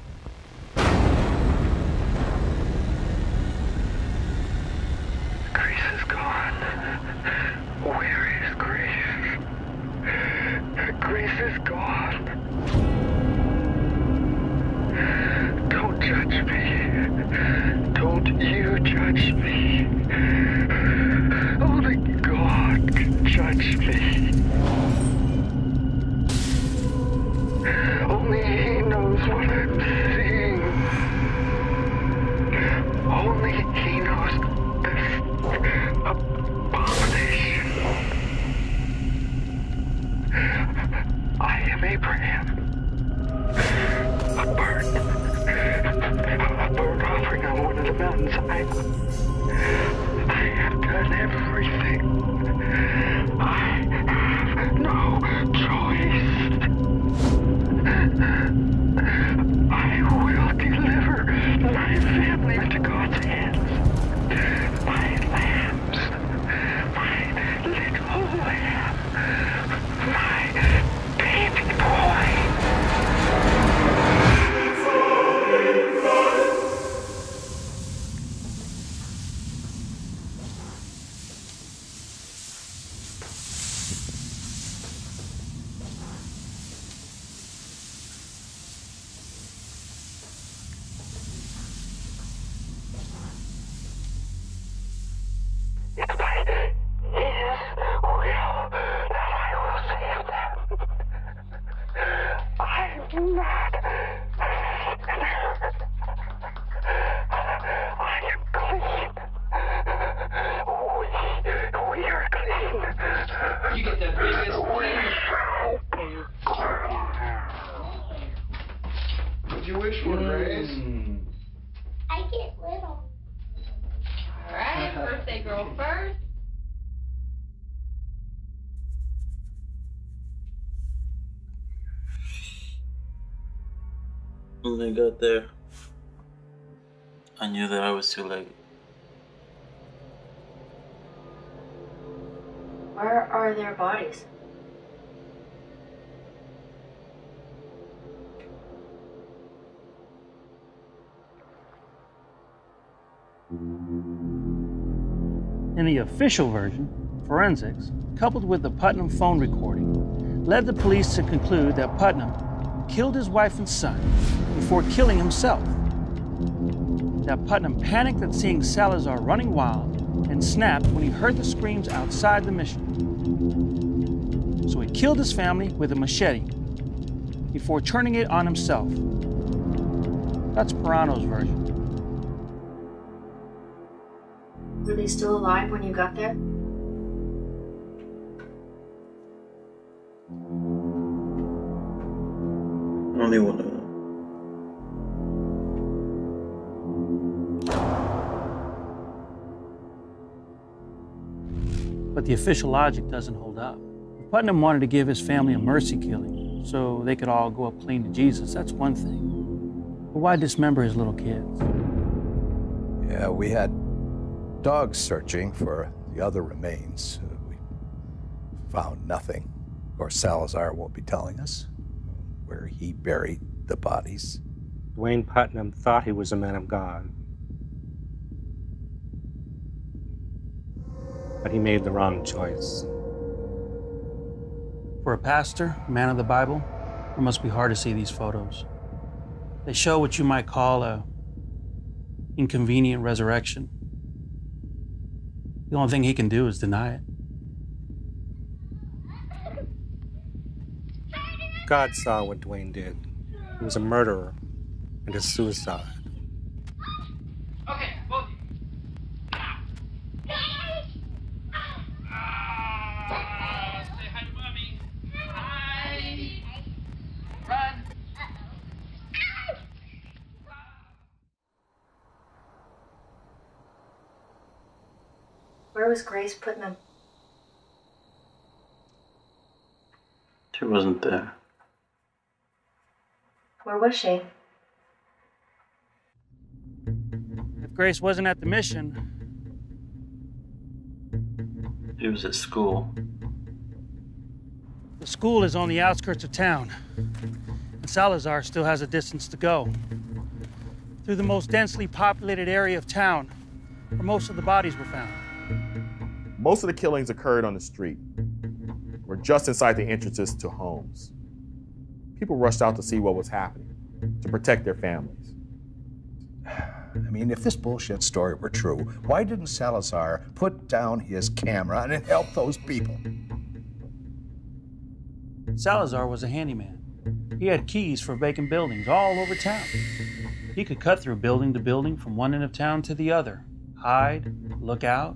I got there, I knew that I was too late. Where are their bodies? In the official version, forensics, coupled with the Putnam phone recording, led the police to conclude that Putnam killed his wife and son before killing himself. Now, Putnam panicked at seeing Salazar running wild and snapped when he heard the screams outside the mission. So he killed his family with a machete before turning it on himself. That's Pirano's version. Were they still alive when you got there? Only one of them. But the official logic doesn't hold up. Putnam wanted to give his family a mercy killing so they could all go up clean to Jesus, that's one thing. But why dismember his little kids? Yeah, we had dogs searching for the other remains. We found nothing. Of course, Salazar won't be telling us where he buried the bodies. Dwayne Putnam thought he was a man of God. But he made the wrong choice. For a pastor, a man of the Bible, it must be hard to see these photos. They show what you might call a inconvenient resurrection. The only thing he can do is deny it. God saw what Dwayne did. He was a murderer and a suicide. Okay, well. Bye. Bye. Bye. Bye. Where was Grace Putnam? She wasn't there. Where was she? If Grace wasn't at the mission, She was at school. the school is on the outskirts of town, and Salazar still has a distance to go. Through the most densely populated area of town, where most of the bodies were found. Most of the killings occurred on the street or just inside the entrances to homes. People rushed out to see what was happening, to protect their families. I mean, if this bullshit story were true, why didn't Salazar put down his camera and help those people? Salazar was a handyman. He had keys for vacant buildings all over town. He could cut through building to building from one end of town to the other, hide, look out.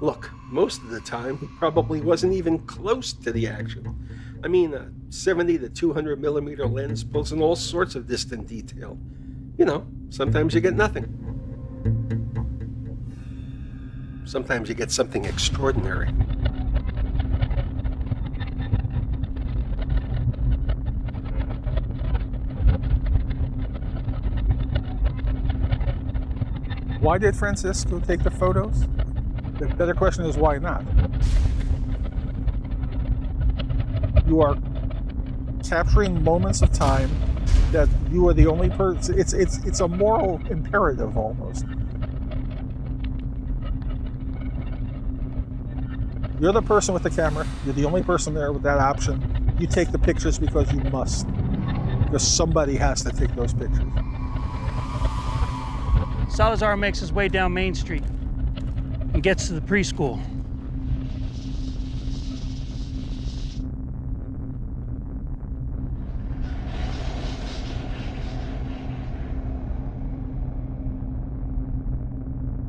Look, most of the time, he probably wasn't even close to the action. I mean, a 70 to 200 millimeter lens pulls in all sorts of distant detail. You know, sometimes you get nothing. Sometimes you get something extraordinary. Why did Francisco take the photos? The better question is why not? You are capturing moments of time that you are the only person. It's it's it's a moral imperative almost. You're the person with the camera. You're the only person there with that option. You take the pictures because you must. Because somebody has to take those pictures. Salazar makes his way down Main Street and gets to the preschool.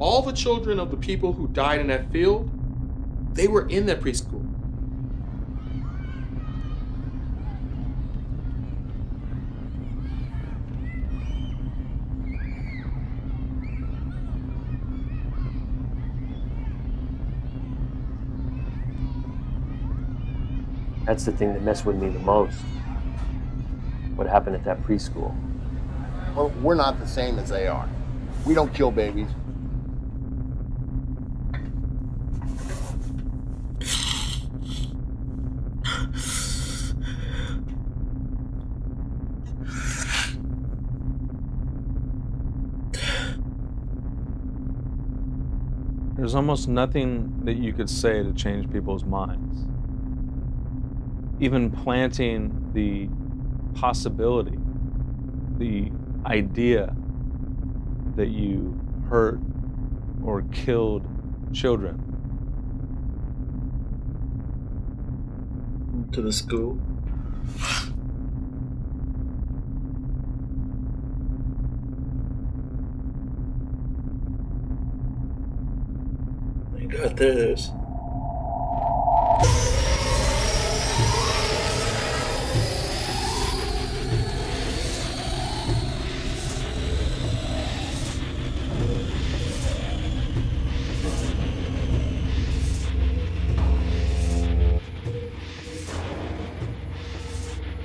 All the children of the people who died in that field, they were in that preschool. That's the thing that messed with me the most. What happened at that preschool? Well, we're not the same as they are. We don't kill babies. There's almost nothing that you could say to change people's minds. Even planting the possibility, the idea that you hurt or killed children. To the school. God there it is.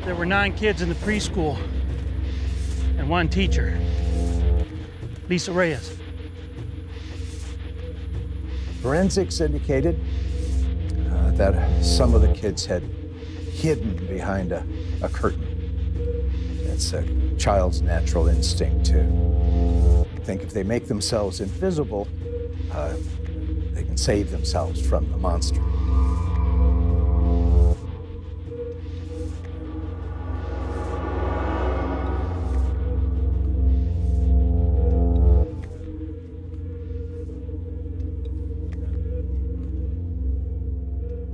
There were nine kids in the preschool and one teacher, Lisa Reyes. Forensics indicated uh, that some of the kids had hidden behind a, a curtain. That's a child's natural instinct to think if they make themselves invisible, uh, they can save themselves from the monster.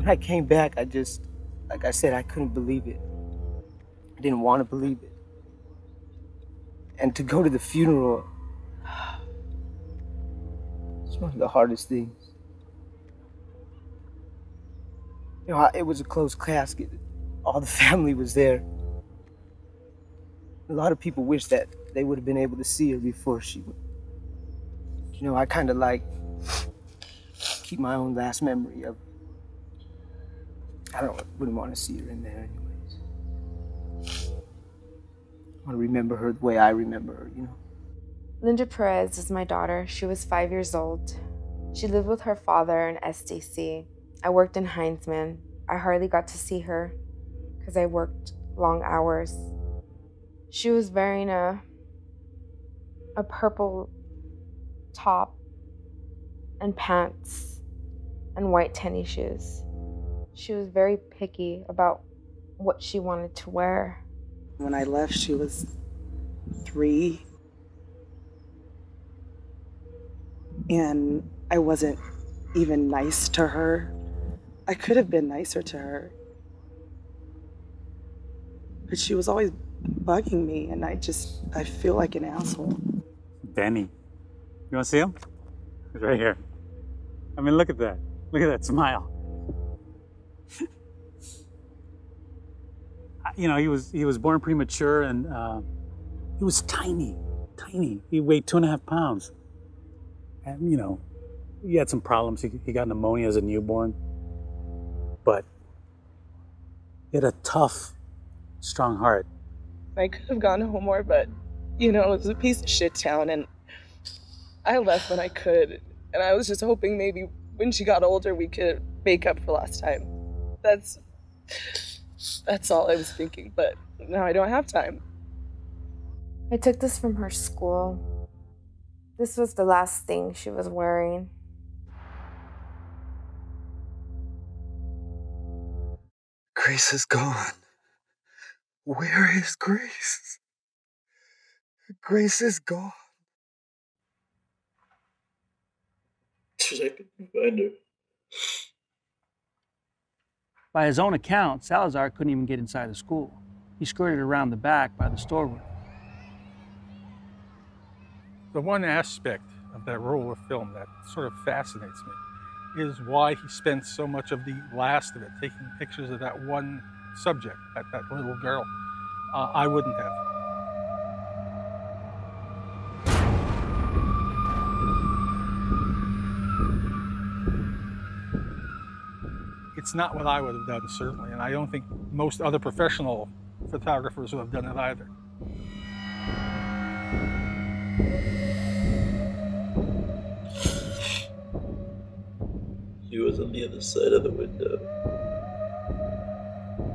When I came back, I just, like I said, I couldn't believe it. I didn't want to believe it. And to go to the funeral, it's one of the hardest things. You know, it was a closed casket. All the family was there. A lot of people wish that they would have been able to see her before she went. You know, I kind of like keep my own last memory of. I don't wouldn't want to see her in there anyways. I want to remember her the way I remember her, you know. Linda Perez is my daughter. She was five years old. She lived with her father in SDC. I worked in Heinzman. I hardly got to see her because I worked long hours. She was wearing a a purple top and pants and white tennis shoes. She was very picky about what she wanted to wear. When I left, she was three. And I wasn't even nice to her. I could have been nicer to her. But she was always bugging me, and I just, I feel like an asshole. Benny. You want to see him? He's right here. I mean, look at that. Look at that smile. You know, he was he was born premature, and uh, he was tiny, tiny. He weighed two and a half pounds, and you know, he had some problems. He, he got pneumonia as a newborn, but he had a tough, strong heart. I could have gone home more, but you know, it was a piece of shit town, and I left when I could. And I was just hoping maybe when she got older, we could make up for last time. That's that's all I was thinking, but now I don't have time. I took this from her school. This was the last thing she was wearing. Grace is gone. Where is Grace? Grace is gone. I can find her. By his own account, Salazar couldn't even get inside the school. He skirted around the back by the storeroom. The one aspect of that roll of film that sort of fascinates me is why he spent so much of the last of it taking pictures of that one subject, that, that little girl. Uh, I wouldn't have. It's not what I would have done, certainly, and I don't think most other professional photographers would have done it either. She was on the other side of the window.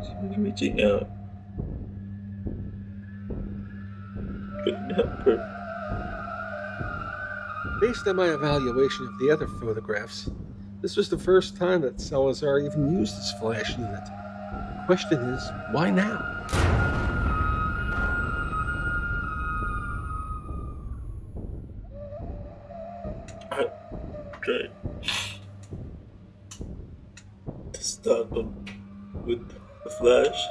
She was reaching out. Couldn't help her. Based on my evaluation of the other photographs, this was the first time that Salazar even used his flash unit. The question is, why now? I tried to stop him with the flash.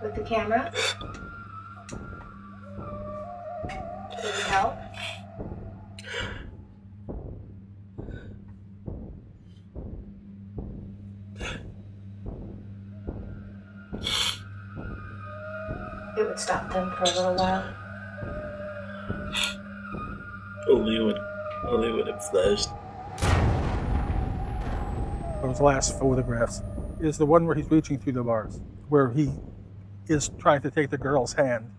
With the camera? Those last photographs is the one where he's reaching through the bars, where he is trying to take the girl's hand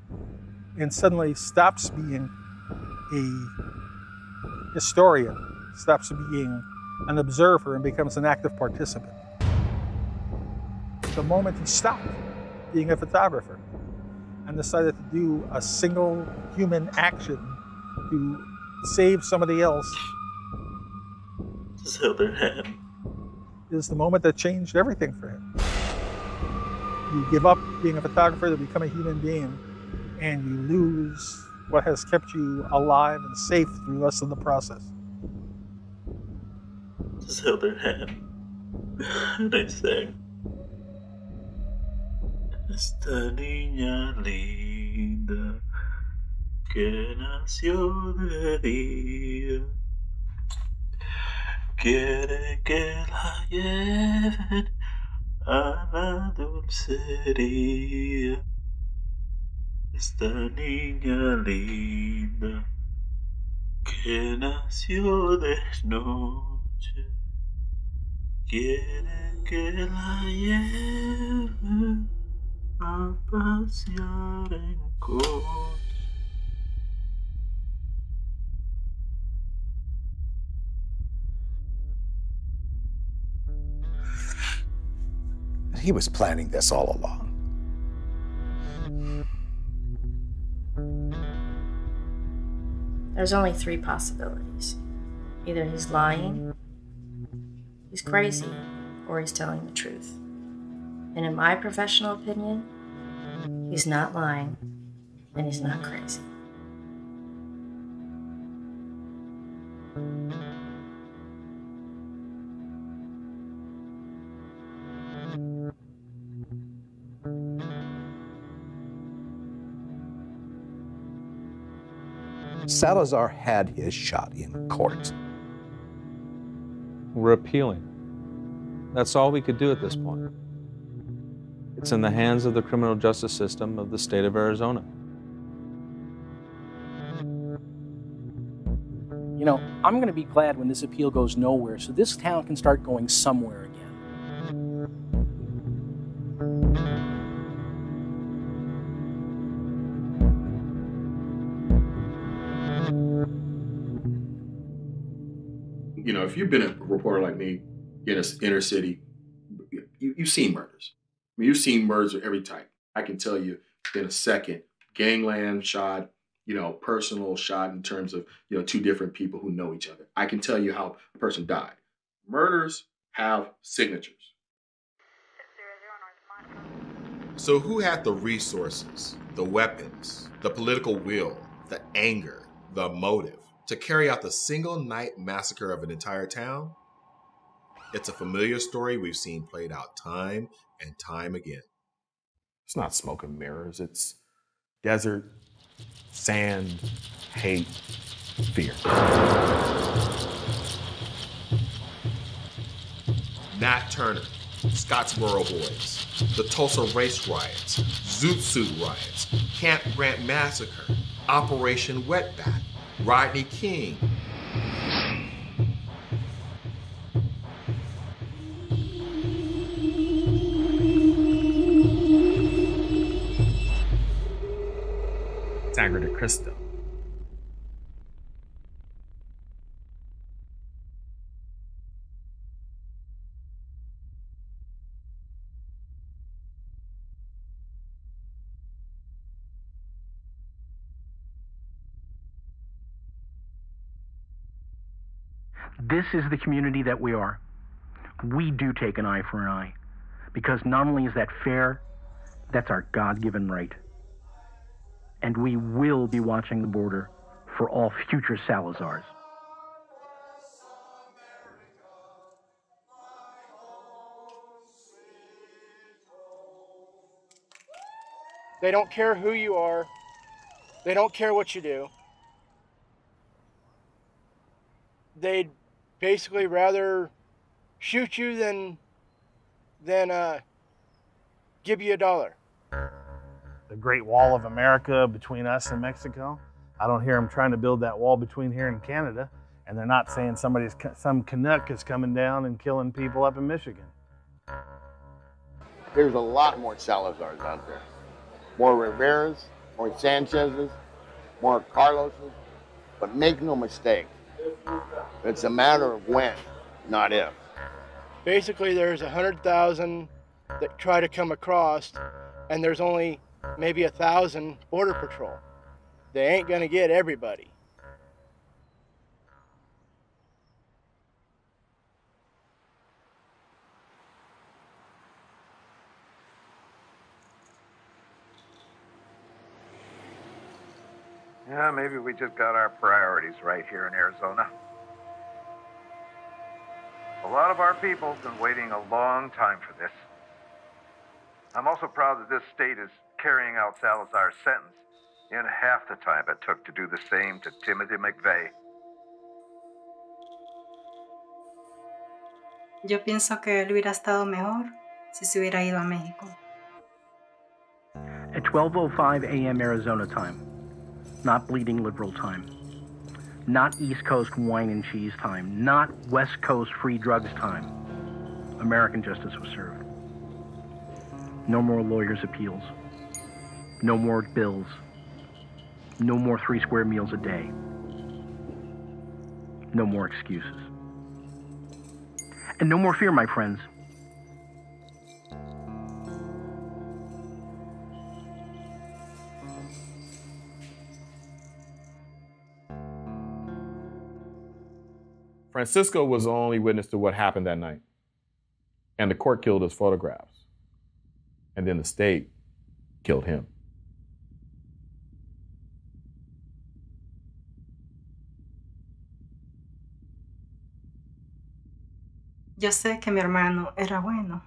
and suddenly stops being a historian, stops being an observer and becomes an active participant. The moment he stopped being a photographer and decided to do a single human action to save somebody else Just held her hand. Is the moment that changed everything for him. You give up being a photographer to become a human being, and you lose what has kept you alive and safe through the rest of the process. Just held her hand. And I sang. Esta niña linda que nació de día quiere que la lleven a la dulcería. Esta niña linda que nació de noche quiere que la lleven a pasear en coche. He was planning this all along. There's only three possibilities either he's lying, he's crazy, or he's telling the truth. And in my professional opinion, he's not lying and he's not crazy. Salazar had his shot in court. We're appealing. That's all we could do at this point. It's in the hands of the criminal justice system of the state of Arizona. You know, I'm going to be glad when this appeal goes nowhere so this town can start going somewhere again. If you've been a reporter like me in a inner city, you, you've seen murders. I mean, you've seen murders of every type. I can tell you in a second, gangland shot, you know, personal shot in terms of, you know, two different people who know each other. I can tell you how a person died. Murders have signatures. So, who had the resources, the weapons, the political will, the anger, the motive to carry out the single night massacre of an entire town? It's a familiar story we've seen played out time and time again. It's not smoke and mirrors, it's desert, sand, hate, fear. Nat Turner, Scottsboro Boys, the Tulsa Race Riots, Zoot Suit Riots, Camp Grant Massacre, Operation Wetback, Rodney King. Sangre de. This is the community that we are. We do take an eye for an eye because not only is that fair, that's our God given right. And we will be watching the border for all future Salazars. They don't care who you are. They don't care what you do. They'd basically rather shoot you than than uh, give you a dollar. the Great Wall of America between us and Mexico. I don't hear them trying to build that wall between here and Canada, and they're not saying somebody's some Canuck is coming down and killing people up in Michigan. There's a lot more Salazars out there. More Riveras, more Sanchez's, more Carlos's. But make no mistake, it's a matter of when, not if. Basically, there's a hundred thousand that try to come across, and there's only maybe a thousand border patrol. They ain't gonna get everybody. Yeah, maybe we just got our priorities right here in Arizona. A lot of our people's been waiting a long time for this. I'm also proud that this state is carrying out Salazar's sentence in half the time it took to do the same to Timothy McVeigh. Yo pienso que él hubiera estado mejor si se hubiera ido a México. At 12:05 a.m. Arizona time, not bleeding liberal time, not East Coast wine and cheese time, not West Coast free drugs time. American justice was served. No more lawyers' appeals. No more bills. No more three square meals a day. No more excuses. And no more fear, my friends. Francisco was the only witness to what happened that night. And the court killed his photographs. And then the state killed him. Yo sé que mi hermano era bueno.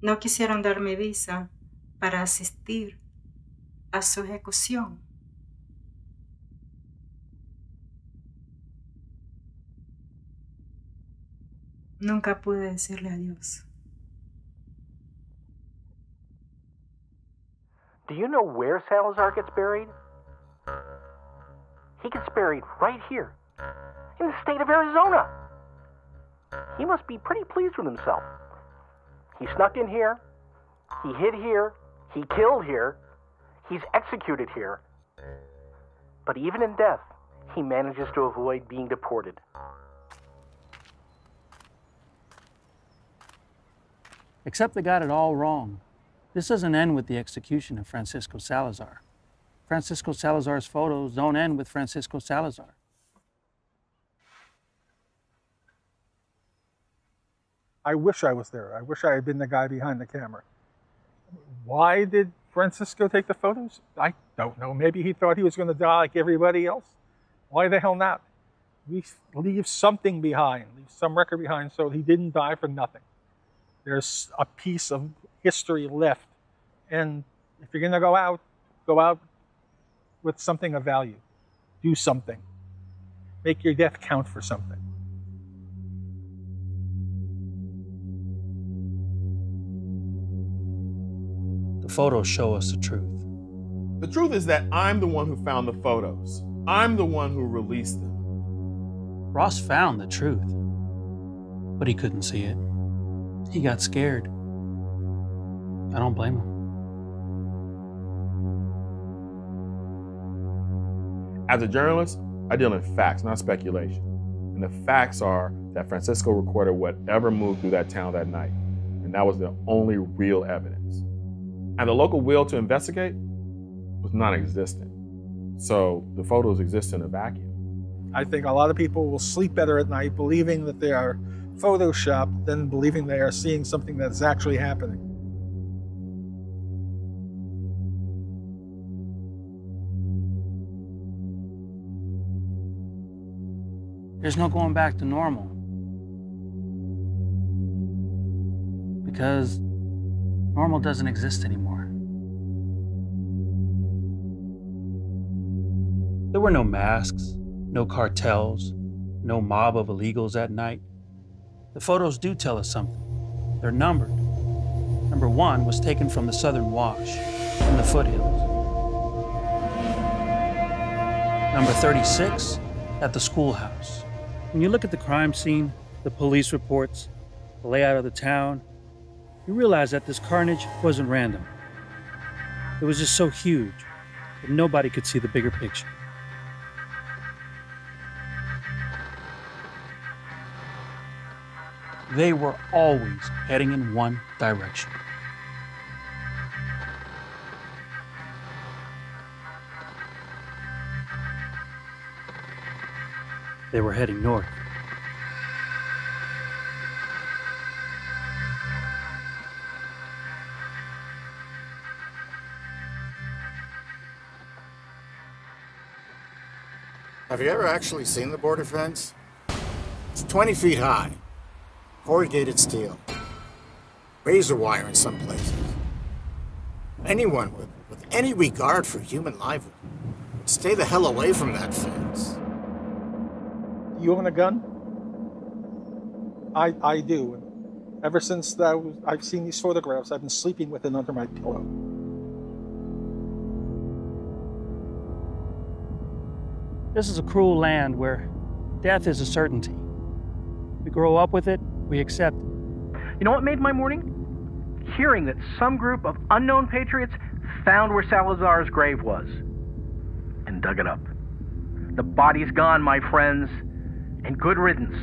No quisieron darme visa para asistir a su ejecución. Nunca pude decirle adiós. Do you know where Salazar gets buried? He gets buried right here, in the state of Arizona. He must be pretty pleased with himself. He snuck in here, he hid here, he killed here, he's executed here. But even in death, he manages to avoid being deported. Except they got it all wrong. This doesn't end with the execution of Francisco Salazar. Francisco Salazar's photos don't end with Francisco Salazar. I wish I was there. I wish I had been the guy behind the camera. Why did Francisco take the photos? I don't know. Maybe he thought he was going to die like everybody else. Why the hell not? We leave something behind, leave some record behind so he didn't die for nothing. There's a piece of history left. And if you're going to go out, go out with something of value. Do something. Make your death count for something. The photos show us the truth. The truth is that I'm the one who found the photos. I'm the one who released them. Ross found the truth, but he couldn't see it. He got scared. I don't blame him. As a journalist, I deal in facts, not speculation. And the facts are that Francisco recorded whatever moved through that town that night. And that was the only real evidence. And the local will to investigate was non existent. So the photos exist in a vacuum. I think a lot of people will sleep better at night believing that they are photoshopped than believing they are seeing something that's actually happening. There's no going back to normal. Because normal doesn't exist anymore. There were no masks, no cartels, no mob of illegals at night. The photos do tell us something. They're numbered. Number one was taken from the Southern Wash in the foothills. Number 36 at the schoolhouse. When you look at the crime scene, the police reports, the layout of the town, you realize that this carnage wasn't random. It was just so huge that nobody could see the bigger picture. They were always heading in one direction. They were heading north. Have you ever actually seen the border fence? It's 20 feet high, corrugated steel. razor wire in some places. Anyone with, with any regard for human life would stay the hell away from that fence. You own a gun? I, I do. Ever since that was, I've seen these photographs, I've been sleeping with it under my pillow. This is a cruel land where death is a certainty. We grow up with it, we accept. You know what made my morning? Hearing that some group of unknown patriots found where Salazar's grave was and dug it up. The body's gone, my friends, and good riddance.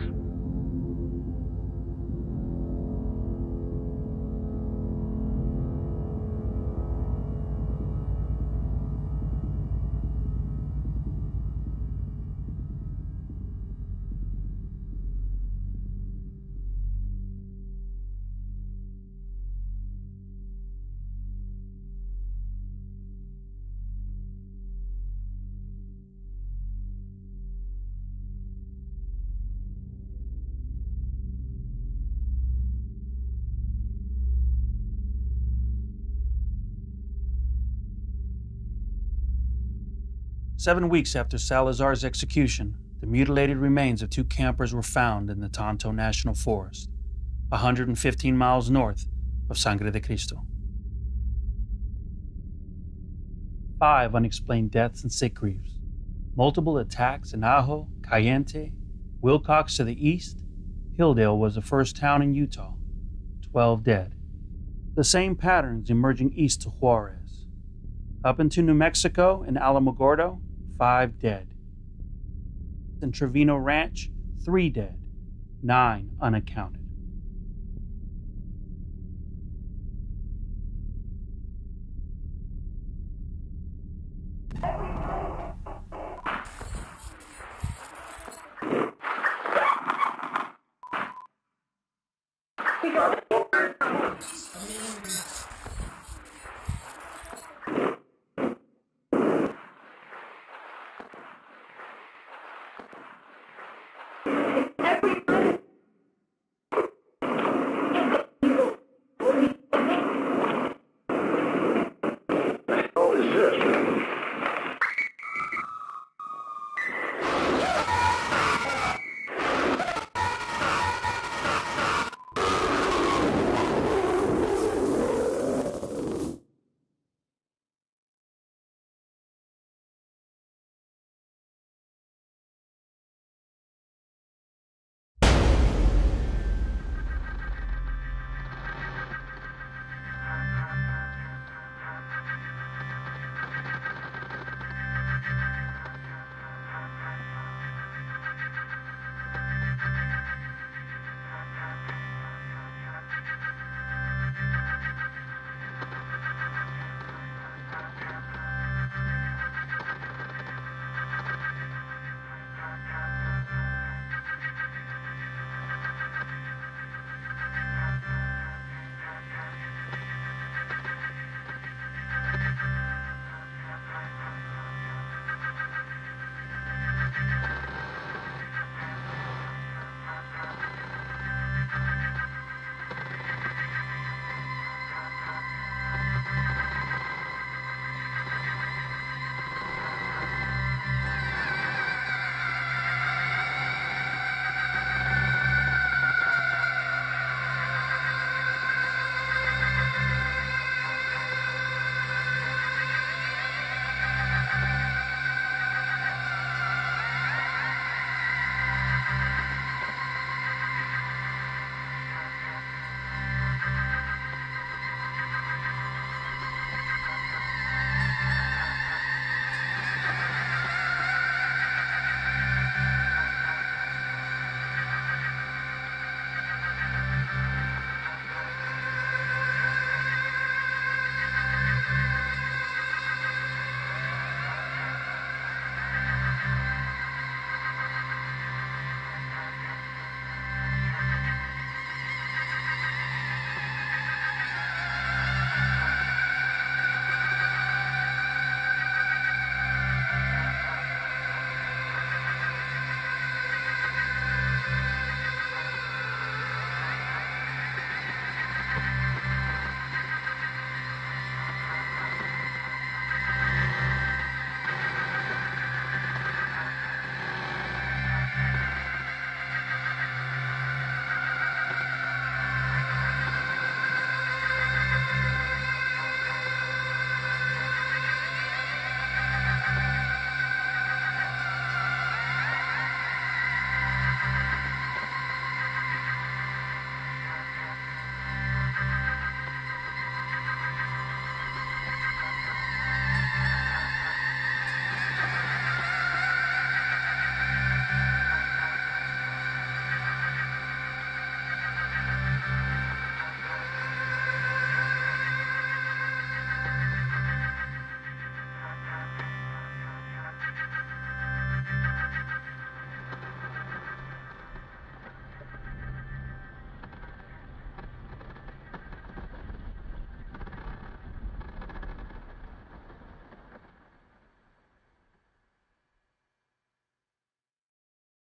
Seven weeks after Salazar's execution, the mutilated remains of two campers were found in the Tonto National Forest, 115 miles north of Sangre de Cristo. Five unexplained deaths and sick griefs, multiple attacks in Ajo, Kayenta, Willcox to the east. Hildale was the first town in Utah, 12 dead. The same patterns emerging east to Juarez. Up into New Mexico and Alamogordo, five dead. In Trevino Ranch, three dead, nine unaccounted.